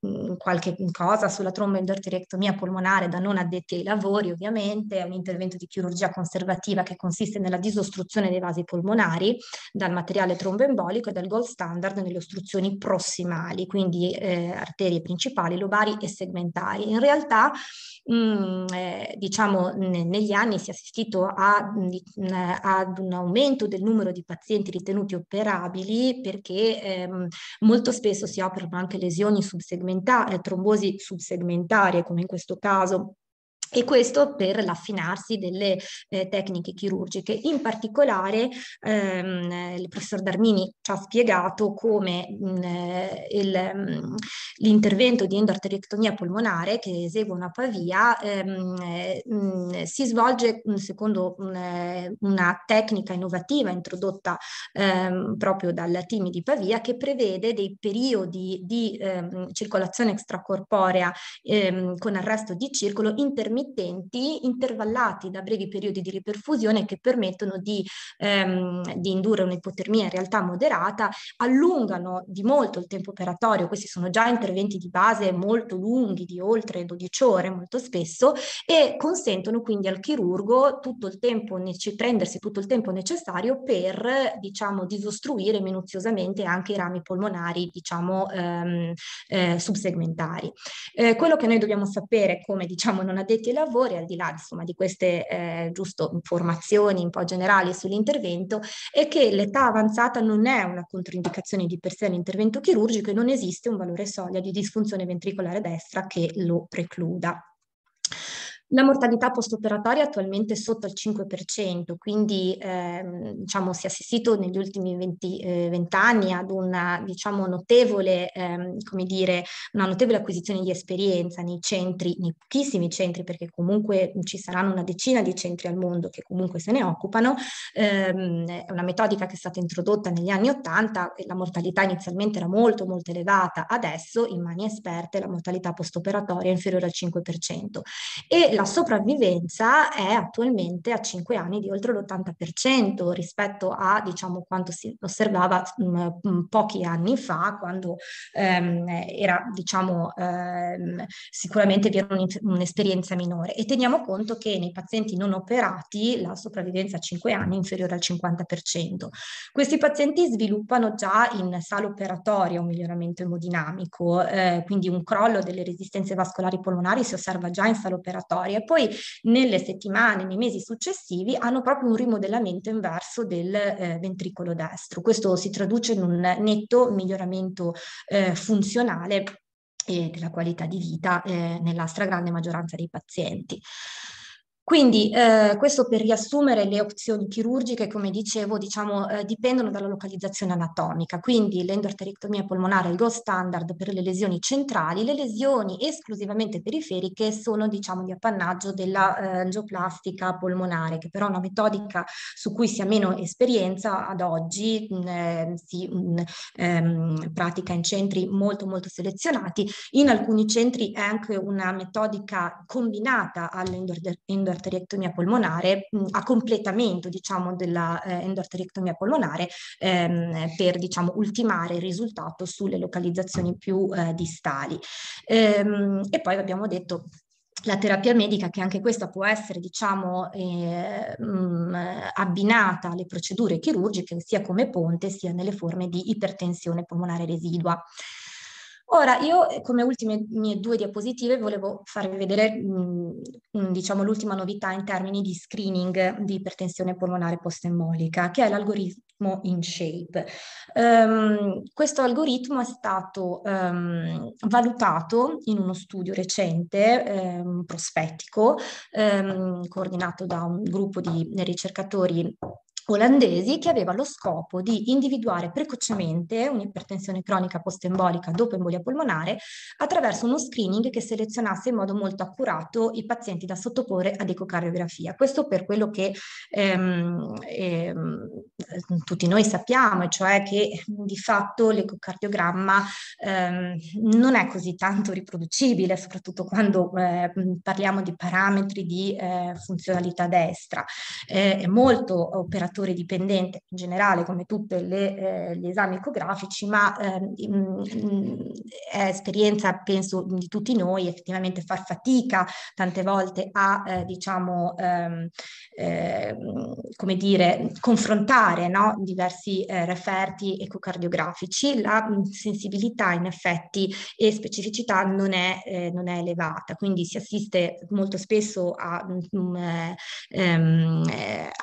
Speaker 3: mh, qualche cosa sulla tromboendarterectomia polmonare da non addetti ai lavori, ovviamente è un intervento di chirurgia conservativa che consiste nella disostruzione dei vasi polmonari dal materiale tromboembolico e dal gold standard nelle ostruzioni prossimali, quindi eh, arterie principali, lobari e segmentari. In realtà mh, mm, eh, diciamo ne, negli anni si è assistito a, mh, ad un aumento del numero di pazienti ritenuti operabili perché ehm, molto spesso si operano anche lesioni subsegmentari, trombosi subsegmentarie come in questo caso e questo per l'affinarsi delle eh, tecniche chirurgiche. In particolare ehm, il professor Darmini ci ha spiegato come mh, mm, il, l'intervento di endoarteriectomia polmonare che esegue a Pavia ehm, mh, mm, si svolge mm, secondo mh, una tecnica innovativa introdotta ehm, proprio dal team di Pavia che prevede dei periodi di ehm, circolazione extracorporea ehm, con arresto di circolo intermittenti intermittenti intervallati da brevi periodi di riperfusione che permettono di, ehm, di indurre un'ipotermia in realtà moderata, allungano di molto il tempo operatorio, questi sono già interventi di base molto lunghi, di oltre 12 ore molto spesso, e consentono quindi al chirurgo tutto il tempo, prendersi tutto il tempo necessario per, diciamo, disostruire minuziosamente anche i rami polmonari, diciamo, ehm, eh, subsegmentari. Eh, quello che noi dobbiamo sapere come, diciamo, non addetti lavori, al di là insomma, di queste eh, giusto informazioni un po' generali sull'intervento, è che l'età avanzata non è una controindicazione di per sé all'intervento chirurgico e non esiste un valore soglia di disfunzione ventricolare destra che lo precluda. La mortalità post-operatoria attualmente è sotto il 5%, quindi ehm, diciamo, si è assistito negli ultimi 20, eh, 20 anni ad una diciamo, notevole, ehm, dire, una notevole acquisizione di esperienza nei centri, nei pochissimi centri, perché comunque ci saranno una decina di centri al mondo che comunque se ne occupano. Ehm, è una metodica che è stata introdotta negli anni 80 e la mortalità inizialmente era molto molto elevata, adesso in mani esperte la mortalità post-operatoria è inferiore al 5%. E la la sopravvivenza è attualmente a 5 anni di oltre l'80% rispetto a diciamo quanto si osservava mh, mm, mm, pochi anni fa quando ehm, era diciamo ehm, sicuramente vi era un'esperienza minore e teniamo conto che nei pazienti non operati la sopravvivenza a 5 anni è inferiore al 50%. Questi pazienti sviluppano già in sala operatoria un miglioramento emodinamico, eh, quindi un crollo delle resistenze vascolari polmonari si osserva già in sala operatoria e poi nelle settimane, nei mesi successivi hanno proprio un rimodellamento inverso del eh, ventricolo destro. Questo si traduce in un netto miglioramento eh, funzionale e della qualità di vita eh, nella stragrande maggioranza dei pazienti. Quindi eh, questo per riassumere le opzioni chirurgiche, come dicevo, diciamo, eh, dipendono dalla localizzazione anatomica, quindi l'endoarterectomia polmonare è il gold standard per le lesioni centrali, le lesioni esclusivamente periferiche sono diciamo di appannaggio della eh, angioplastica polmonare, che però è una metodica su cui si ha meno esperienza ad oggi, mh, eh, si mh, ehm, pratica in centri molto molto selezionati, in alcuni centri è anche una metodica combinata all'endoarterectomia endoarteriectomia polmonare a completamento diciamo della eh, polmonare ehm, per diciamo ultimare il risultato sulle localizzazioni più eh, distali. Ehm, e poi abbiamo detto la terapia medica, che anche questa può essere, diciamo, eh, abbinata alle procedure chirurgiche, sia come ponte, sia nelle forme di ipertensione polmonare residua. Ora, io come ultime mie due diapositive volevo farvi vedere mh, diciamo, l'ultima novità in termini di screening di ipertensione polmonare post-embolica, che è l'algoritmo InShape. Um, questo algoritmo è stato um, valutato in uno studio recente, um, prospettico, coordinato da un gruppo di ricercatori olandesi che aveva lo scopo di individuare precocemente un'ipertensione cronica post-embolica dopo embolia polmonare attraverso uno screening che selezionasse in modo molto accurato i pazienti da sottoporre ad ecocardiografia. Questo per quello che ehm, ehm, tutti noi sappiamo, cioè che di fatto l'ecocardiogramma ehm, non è così tanto riproducibile, soprattutto quando eh, parliamo di parametri di eh, funzionalità destra. Eh, è molto operativo fattore dipendente in generale come tutti eh, gli esami ecografici, ma eh, è esperienza penso di tutti noi effettivamente far fatica tante volte a eh, diciamo ehm, ehm, come dire confrontare no? diversi eh, referti ecocardiografici, la sensibilità in effetti e specificità non è, eh, non è elevata, quindi si assiste molto spesso a, um, ehm,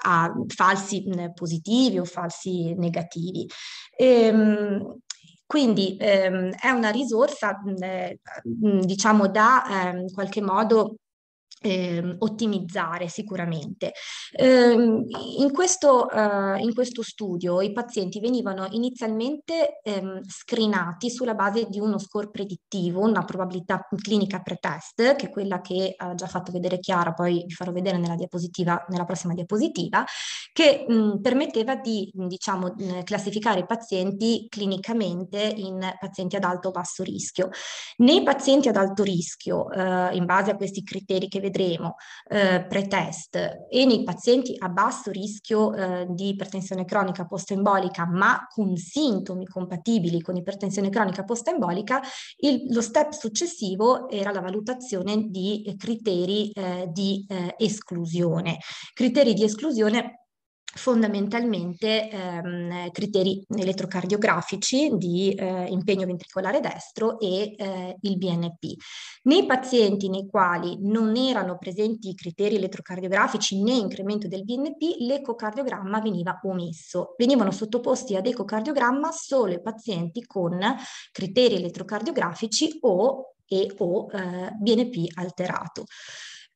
Speaker 3: a falsi positivi o falsi negativi. E, ehm, quindi ehm, è una risorsa, eh, diciamo, da eh, in qualche modo eh, ottimizzare sicuramente. Eh, in, questo, eh, in, questo, studio i pazienti venivano inizialmente ehm, screenati sulla base di uno score predittivo, una probabilità clinica pretest, che è quella che ha già fatto vedere Chiara, poi vi farò vedere nella, diapositiva, nella prossima diapositiva, che mh, permetteva di diciamo, classificare i pazienti clinicamente in pazienti ad alto o basso rischio. Nei pazienti ad alto rischio, eh, in base a questi criteri che vedete, vedremo eh, pretest e nei pazienti a basso rischio eh, di ipertensione cronica post-embolica ma con sintomi compatibili con ipertensione cronica post-embolica, lo step successivo era la valutazione di criteri eh, di eh, esclusione. Criteri di esclusione fondamentalmente ehm, criteri elettrocardiografici di eh, impegno ventricolare destro e eh, il BNP. Nei pazienti nei quali non erano presenti criteri elettrocardiografici né incremento del BNP, l'ecocardiogramma veniva omesso. Venivano sottoposti ad ecocardiogramma solo i pazienti con criteri elettrocardiografici o e o eh, BNP alterato.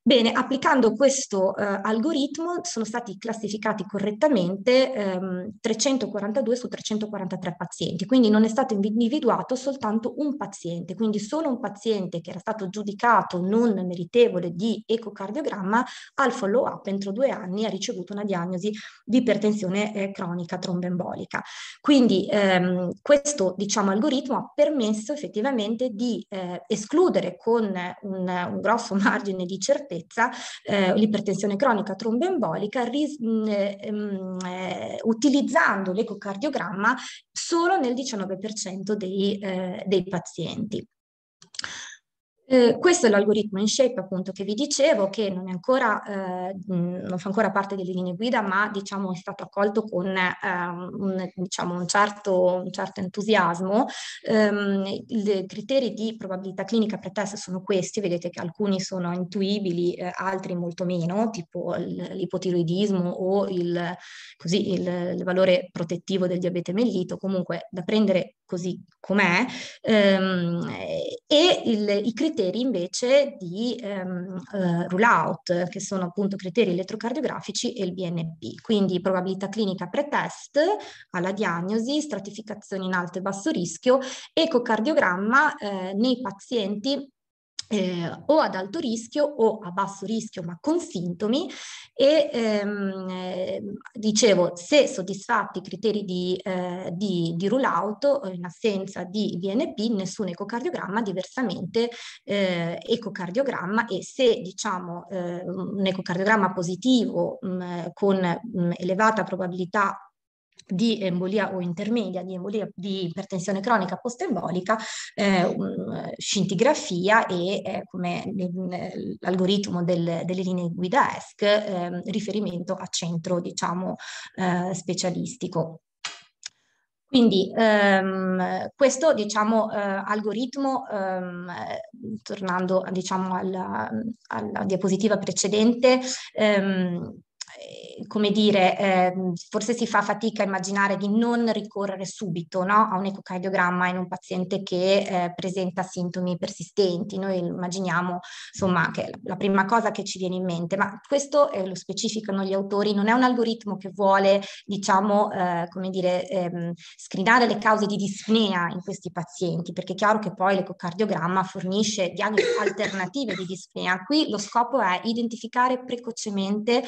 Speaker 3: Bene, applicando questo eh, algoritmo sono stati classificati correttamente ehm, 342 su 343 pazienti, quindi non è stato individuato soltanto un paziente, quindi solo un paziente che era stato giudicato non meritevole di ecocardiogramma al follow up entro due anni ha ricevuto una diagnosi di ipertensione eh, cronica tromboembolica. Quindi ehm, questo diciamo, algoritmo ha permesso effettivamente di eh, escludere con un, un grosso margine di certezza certezza eh, l'ipertensione cronica tromboembolica ris- mh, mh, eh, utilizzando l'ecocardiogramma solo nel 19% dei, eh, dei pazienti. Eh, questo è l'algoritmo in shape appunto che vi dicevo che non, è ancora, eh, non fa ancora parte delle linee guida ma diciamo è stato accolto con eh, un, diciamo, un, certo, un, certo, entusiasmo. Um, I criteri di probabilità clinica pretest sono questi, vedete che alcuni sono intuibili, eh, altri molto meno, tipo l'ipotiroidismo o il, così, il, il valore protettivo del diabete mellito, comunque da prendere così com'è, ehm, e il, i criteri invece di ehm, uh, rule out, che sono appunto criteri elettrocardiografici e il BNP, quindi probabilità clinica pretest alla diagnosi, stratificazione in alto e basso rischio, ecocardiogramma eh, nei pazienti eh, o ad alto rischio o a basso rischio ma con sintomi. E ehm, eh, dicevo se soddisfatti i criteri di, eh, di, di rule out in assenza di BNP nessun ecocardiogramma diversamente eh, ecocardiogramma. E se diciamo eh, un ecocardiogramma positivo mh, mm, con mh, mm, elevata probabilità di embolia o intermedia di, embolia, di ipertensione cronica post-embolica, eh, scintigrafia e eh, come l'algoritmo del, delle linee guida ESC, eh, riferimento a centro diciamo eh, specialistico. Quindi ehm, questo diciamo, eh, algoritmo, ehm, tornando diciamo, alla, alla, diapositiva precedente, ehm, eh, come dire, eh, forse si fa fatica a immaginare di non ricorrere subito no, a un ecocardiogramma in un paziente che eh, presenta sintomi persistenti. Noi immaginiamo insomma che la, prima cosa che ci viene in mente, ma questo eh, lo specificano gli autori, non è un algoritmo che vuole, diciamo, eh, come dire, ehm, screenare le cause di dispnea in questi pazienti, perché è chiaro che poi l'ecocardiogramma fornisce diagnosi alternative di dispnea. Qui lo scopo è identificare precocemente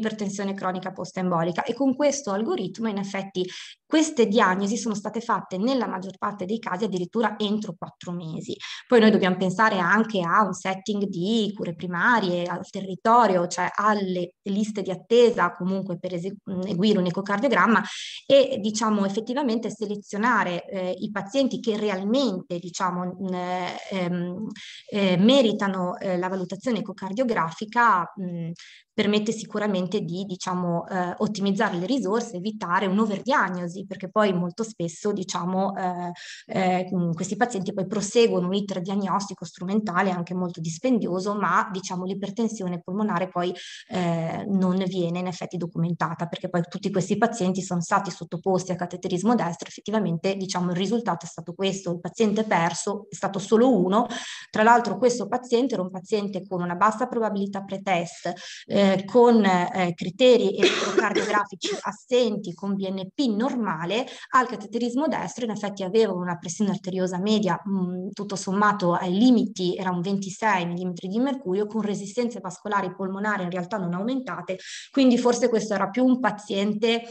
Speaker 3: un'ipertensione ipertensione cronica post-embolica e con questo algoritmo in effetti queste diagnosi sono state fatte nella maggior parte dei casi addirittura entro quattro mesi. Poi noi dobbiamo pensare anche a un setting di cure primarie, al territorio, cioè alle liste di attesa comunque per eseguire un ecocardiogramma e diciamo effettivamente selezionare eh, i pazienti che realmente diciamo eh, ehm, eh, meritano eh, la valutazione ecocardiografica mh, permette sicuramente di diciamo, eh, ottimizzare le risorse, evitare un'overdiagnosi, perché poi molto spesso diciamo, eh, eh, questi pazienti poi proseguono un iter diagnostico strumentale anche molto dispendioso, ma diciamo, l'ipertensione polmonare poi eh, non viene in effetti documentata, perché poi tutti questi pazienti sono stati sottoposti a cateterismo destro, effettivamente diciamo, il risultato è stato questo, il paziente perso è stato solo uno, tra l'altro questo paziente era un paziente con una bassa probabilità pretest, eh, eh, con eh, criteri elettrocardiografici assenti con BNP normale, al cateterismo destro in effetti aveva una pressione arteriosa media mh, mm, tutto sommato ai limiti, era un 26 mm di mercurio, con resistenze vascolari polmonari in realtà non aumentate, quindi forse questo era più un paziente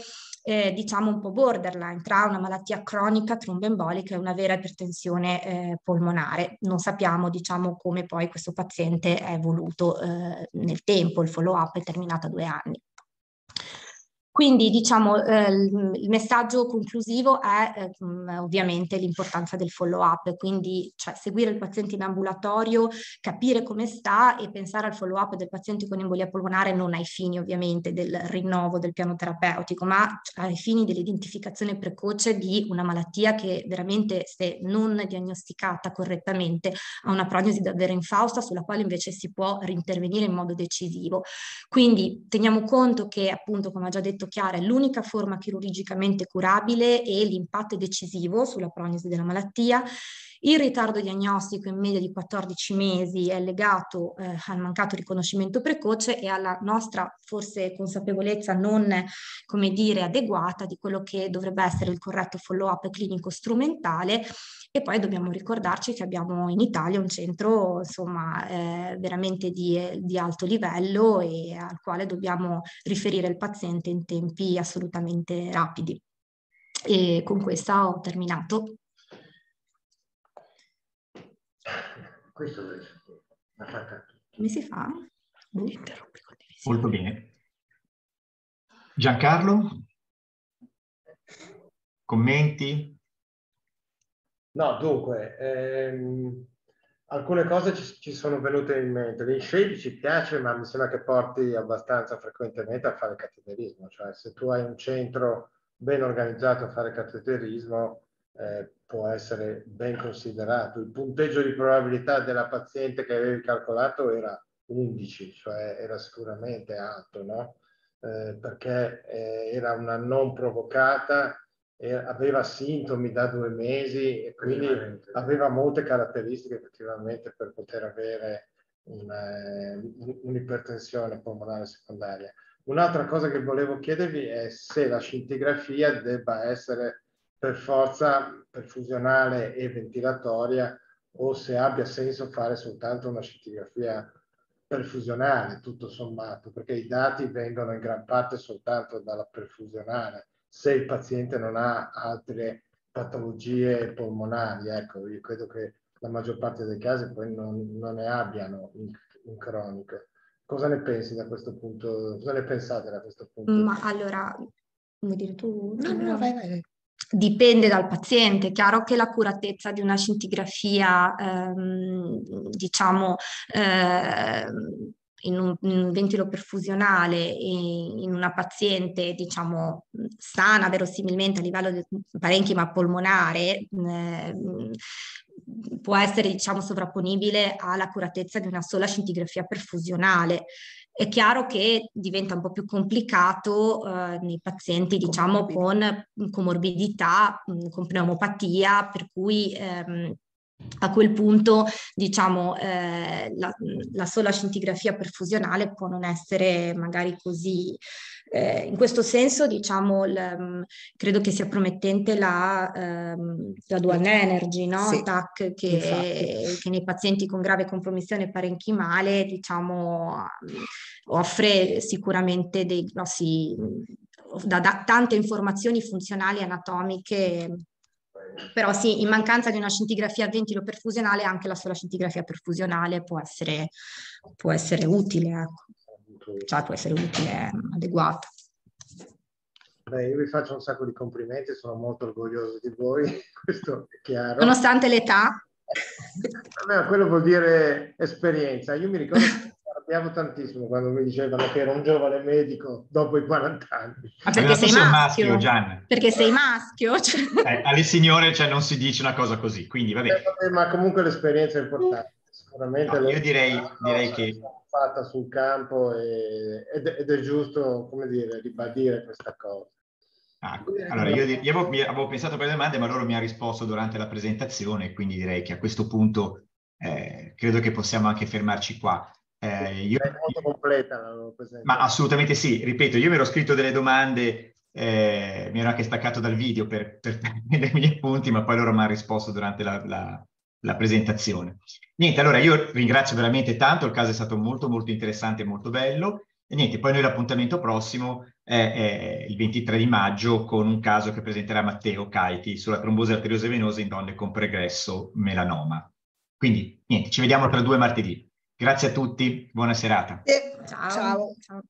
Speaker 3: eh, diciamo un po' borderline tra una malattia cronica tromboembolica e una vera ipertensione eh, polmonare. Non sappiamo diciamo come poi questo paziente è evoluto eh, nel tempo, il follow up è terminato a due anni. Quindi diciamo eh, il messaggio conclusivo è eh, ovviamente l'importanza del follow up, quindi cioè, seguire il paziente in ambulatorio, capire come sta e pensare al follow up del paziente con embolia polmonare non ai fini ovviamente del rinnovo del piano terapeutico, ma ai fini dell'identificazione precoce di una malattia che veramente se non diagnosticata correttamente ha una prognosi davvero infausta sulla quale invece si può rintervenire in modo decisivo. Quindi teniamo conto che appunto come ha già detto chiara, è l'unica forma chirurgicamente curabile e l'impatto è decisivo sulla prognosi della malattia. Il ritardo diagnostico in media di 14 mesi è legato eh, al mancato riconoscimento precoce e alla nostra forse consapevolezza non, come dire, adeguata di quello che dovrebbe essere il corretto follow-up clinico strumentale e poi dobbiamo ricordarci che abbiamo in Italia un centro insomma eh, veramente di, di, alto livello e al quale dobbiamo riferire il paziente in tempi assolutamente rapidi. E con questa ho terminato.
Speaker 2: Questo è
Speaker 3: la fatta. Come si fa?
Speaker 1: Interrompi condivisione. Molto bene. Giancarlo? Commenti?
Speaker 2: No, dunque, ehm, alcune cose ci, ci, sono venute in mente. L'INSHAPE ci piace, ma mi sembra che porti abbastanza frequentemente a fare cateterismo. Cioè, se tu hai un centro ben organizzato a fare cateterismo, eh, può essere ben considerato. Il punteggio di probabilità della paziente che avevi calcolato era 11, cioè era sicuramente alto, no? Eh, perché eh, era una non provocata aveva sintomi da due mesi e quindi aveva molte caratteristiche effettivamente per poter avere un'ipertensione polmonare secondaria. Un'altra cosa che volevo chiedervi è se la scintigrafia debba essere per forza perfusionale e ventilatoria o se abbia senso fare soltanto una scintigrafia perfusionale, tutto sommato, perché i dati vengono in gran parte soltanto dalla perfusionale se il paziente non ha altre patologie polmonari. Ecco, io credo che la maggior parte dei casi poi non, non ne abbiano in, in, cronico. Cosa ne pensi da questo punto? Cosa ne pensate da questo punto?
Speaker 3: Ma allora, vuoi dire tu? No, no, vai, vai. Dipende dal paziente, è chiaro che l'accuratezza di una scintigrafia, ehm, diciamo, eh, in un, in un, ventilo perfusionale in una paziente, diciamo, sana verosimilmente a livello del parenchima polmonare, eh, può essere, diciamo, sovrapponibile all'accuratezza di una sola scintigrafia perfusionale. È chiaro che diventa un po' più complicato eh, nei pazienti, diciamo, con comorbidità, con pneumopatia, per cui ehm, a quel punto, diciamo, eh, la, la, sola scintigrafia perfusionale può non essere magari così. Eh, in questo senso, diciamo, l, credo che sia promettente la, ehm, la dual energy, no? Sì, TAC, che, che, nei pazienti con grave compromissione parenchimale, diciamo, offre sicuramente dei grossi, da, da tante informazioni funzionali anatomiche però sì, in mancanza di una scintigrafia a ventilo perfusionale, anche la sola scintigrafia perfusionale può essere, può essere utile, ecco. cioè può essere utile, adeguata.
Speaker 2: Beh, io vi faccio un sacco di complimenti, sono molto orgoglioso di voi, questo è chiaro.
Speaker 3: Nonostante l'età?
Speaker 2: Vabbè, quello vuol dire esperienza. Io mi ricordo arrabbiavo tantissimo quando mi dicevano che ero un giovane medico dopo i 40 anni.
Speaker 3: Ma perché sei maschio? maschio Gian. Perché sei maschio? Cioè...
Speaker 1: Eh, alle signore cioè, non si dice una cosa così, quindi vabbè.
Speaker 2: Eh, ma comunque l'esperienza è importante. Sicuramente
Speaker 1: no, io direi, direi che...
Speaker 2: fatta sul campo e, ed, ed, è giusto, come dire, ribadire questa cosa.
Speaker 1: Ah, allora, io, io avevo, avevo, pensato per le domande, ma loro mi hanno risposto durante la presentazione, quindi direi che a questo punto eh, credo che possiamo anche fermarci qua.
Speaker 2: Eh, io, è molto completa la loro
Speaker 1: presentazione. Ma assolutamente sì, ripeto, io mi ero scritto delle domande, eh, mi ero anche staccato dal video per, per prendermi gli appunti, ma poi loro mi hanno risposto durante la, la, la, presentazione. Niente, allora io ringrazio veramente tanto, il caso è stato molto molto interessante e molto bello. E niente, poi noi l'appuntamento prossimo è, è, il 23 di maggio con un caso che presenterà Matteo Caiti sulla trombosi arteriosa venosa in donne con pregresso melanoma. Quindi niente, ci vediamo tra due martedì. Grazie a tutti, buona serata.
Speaker 4: Eh, ciao. ciao. ciao.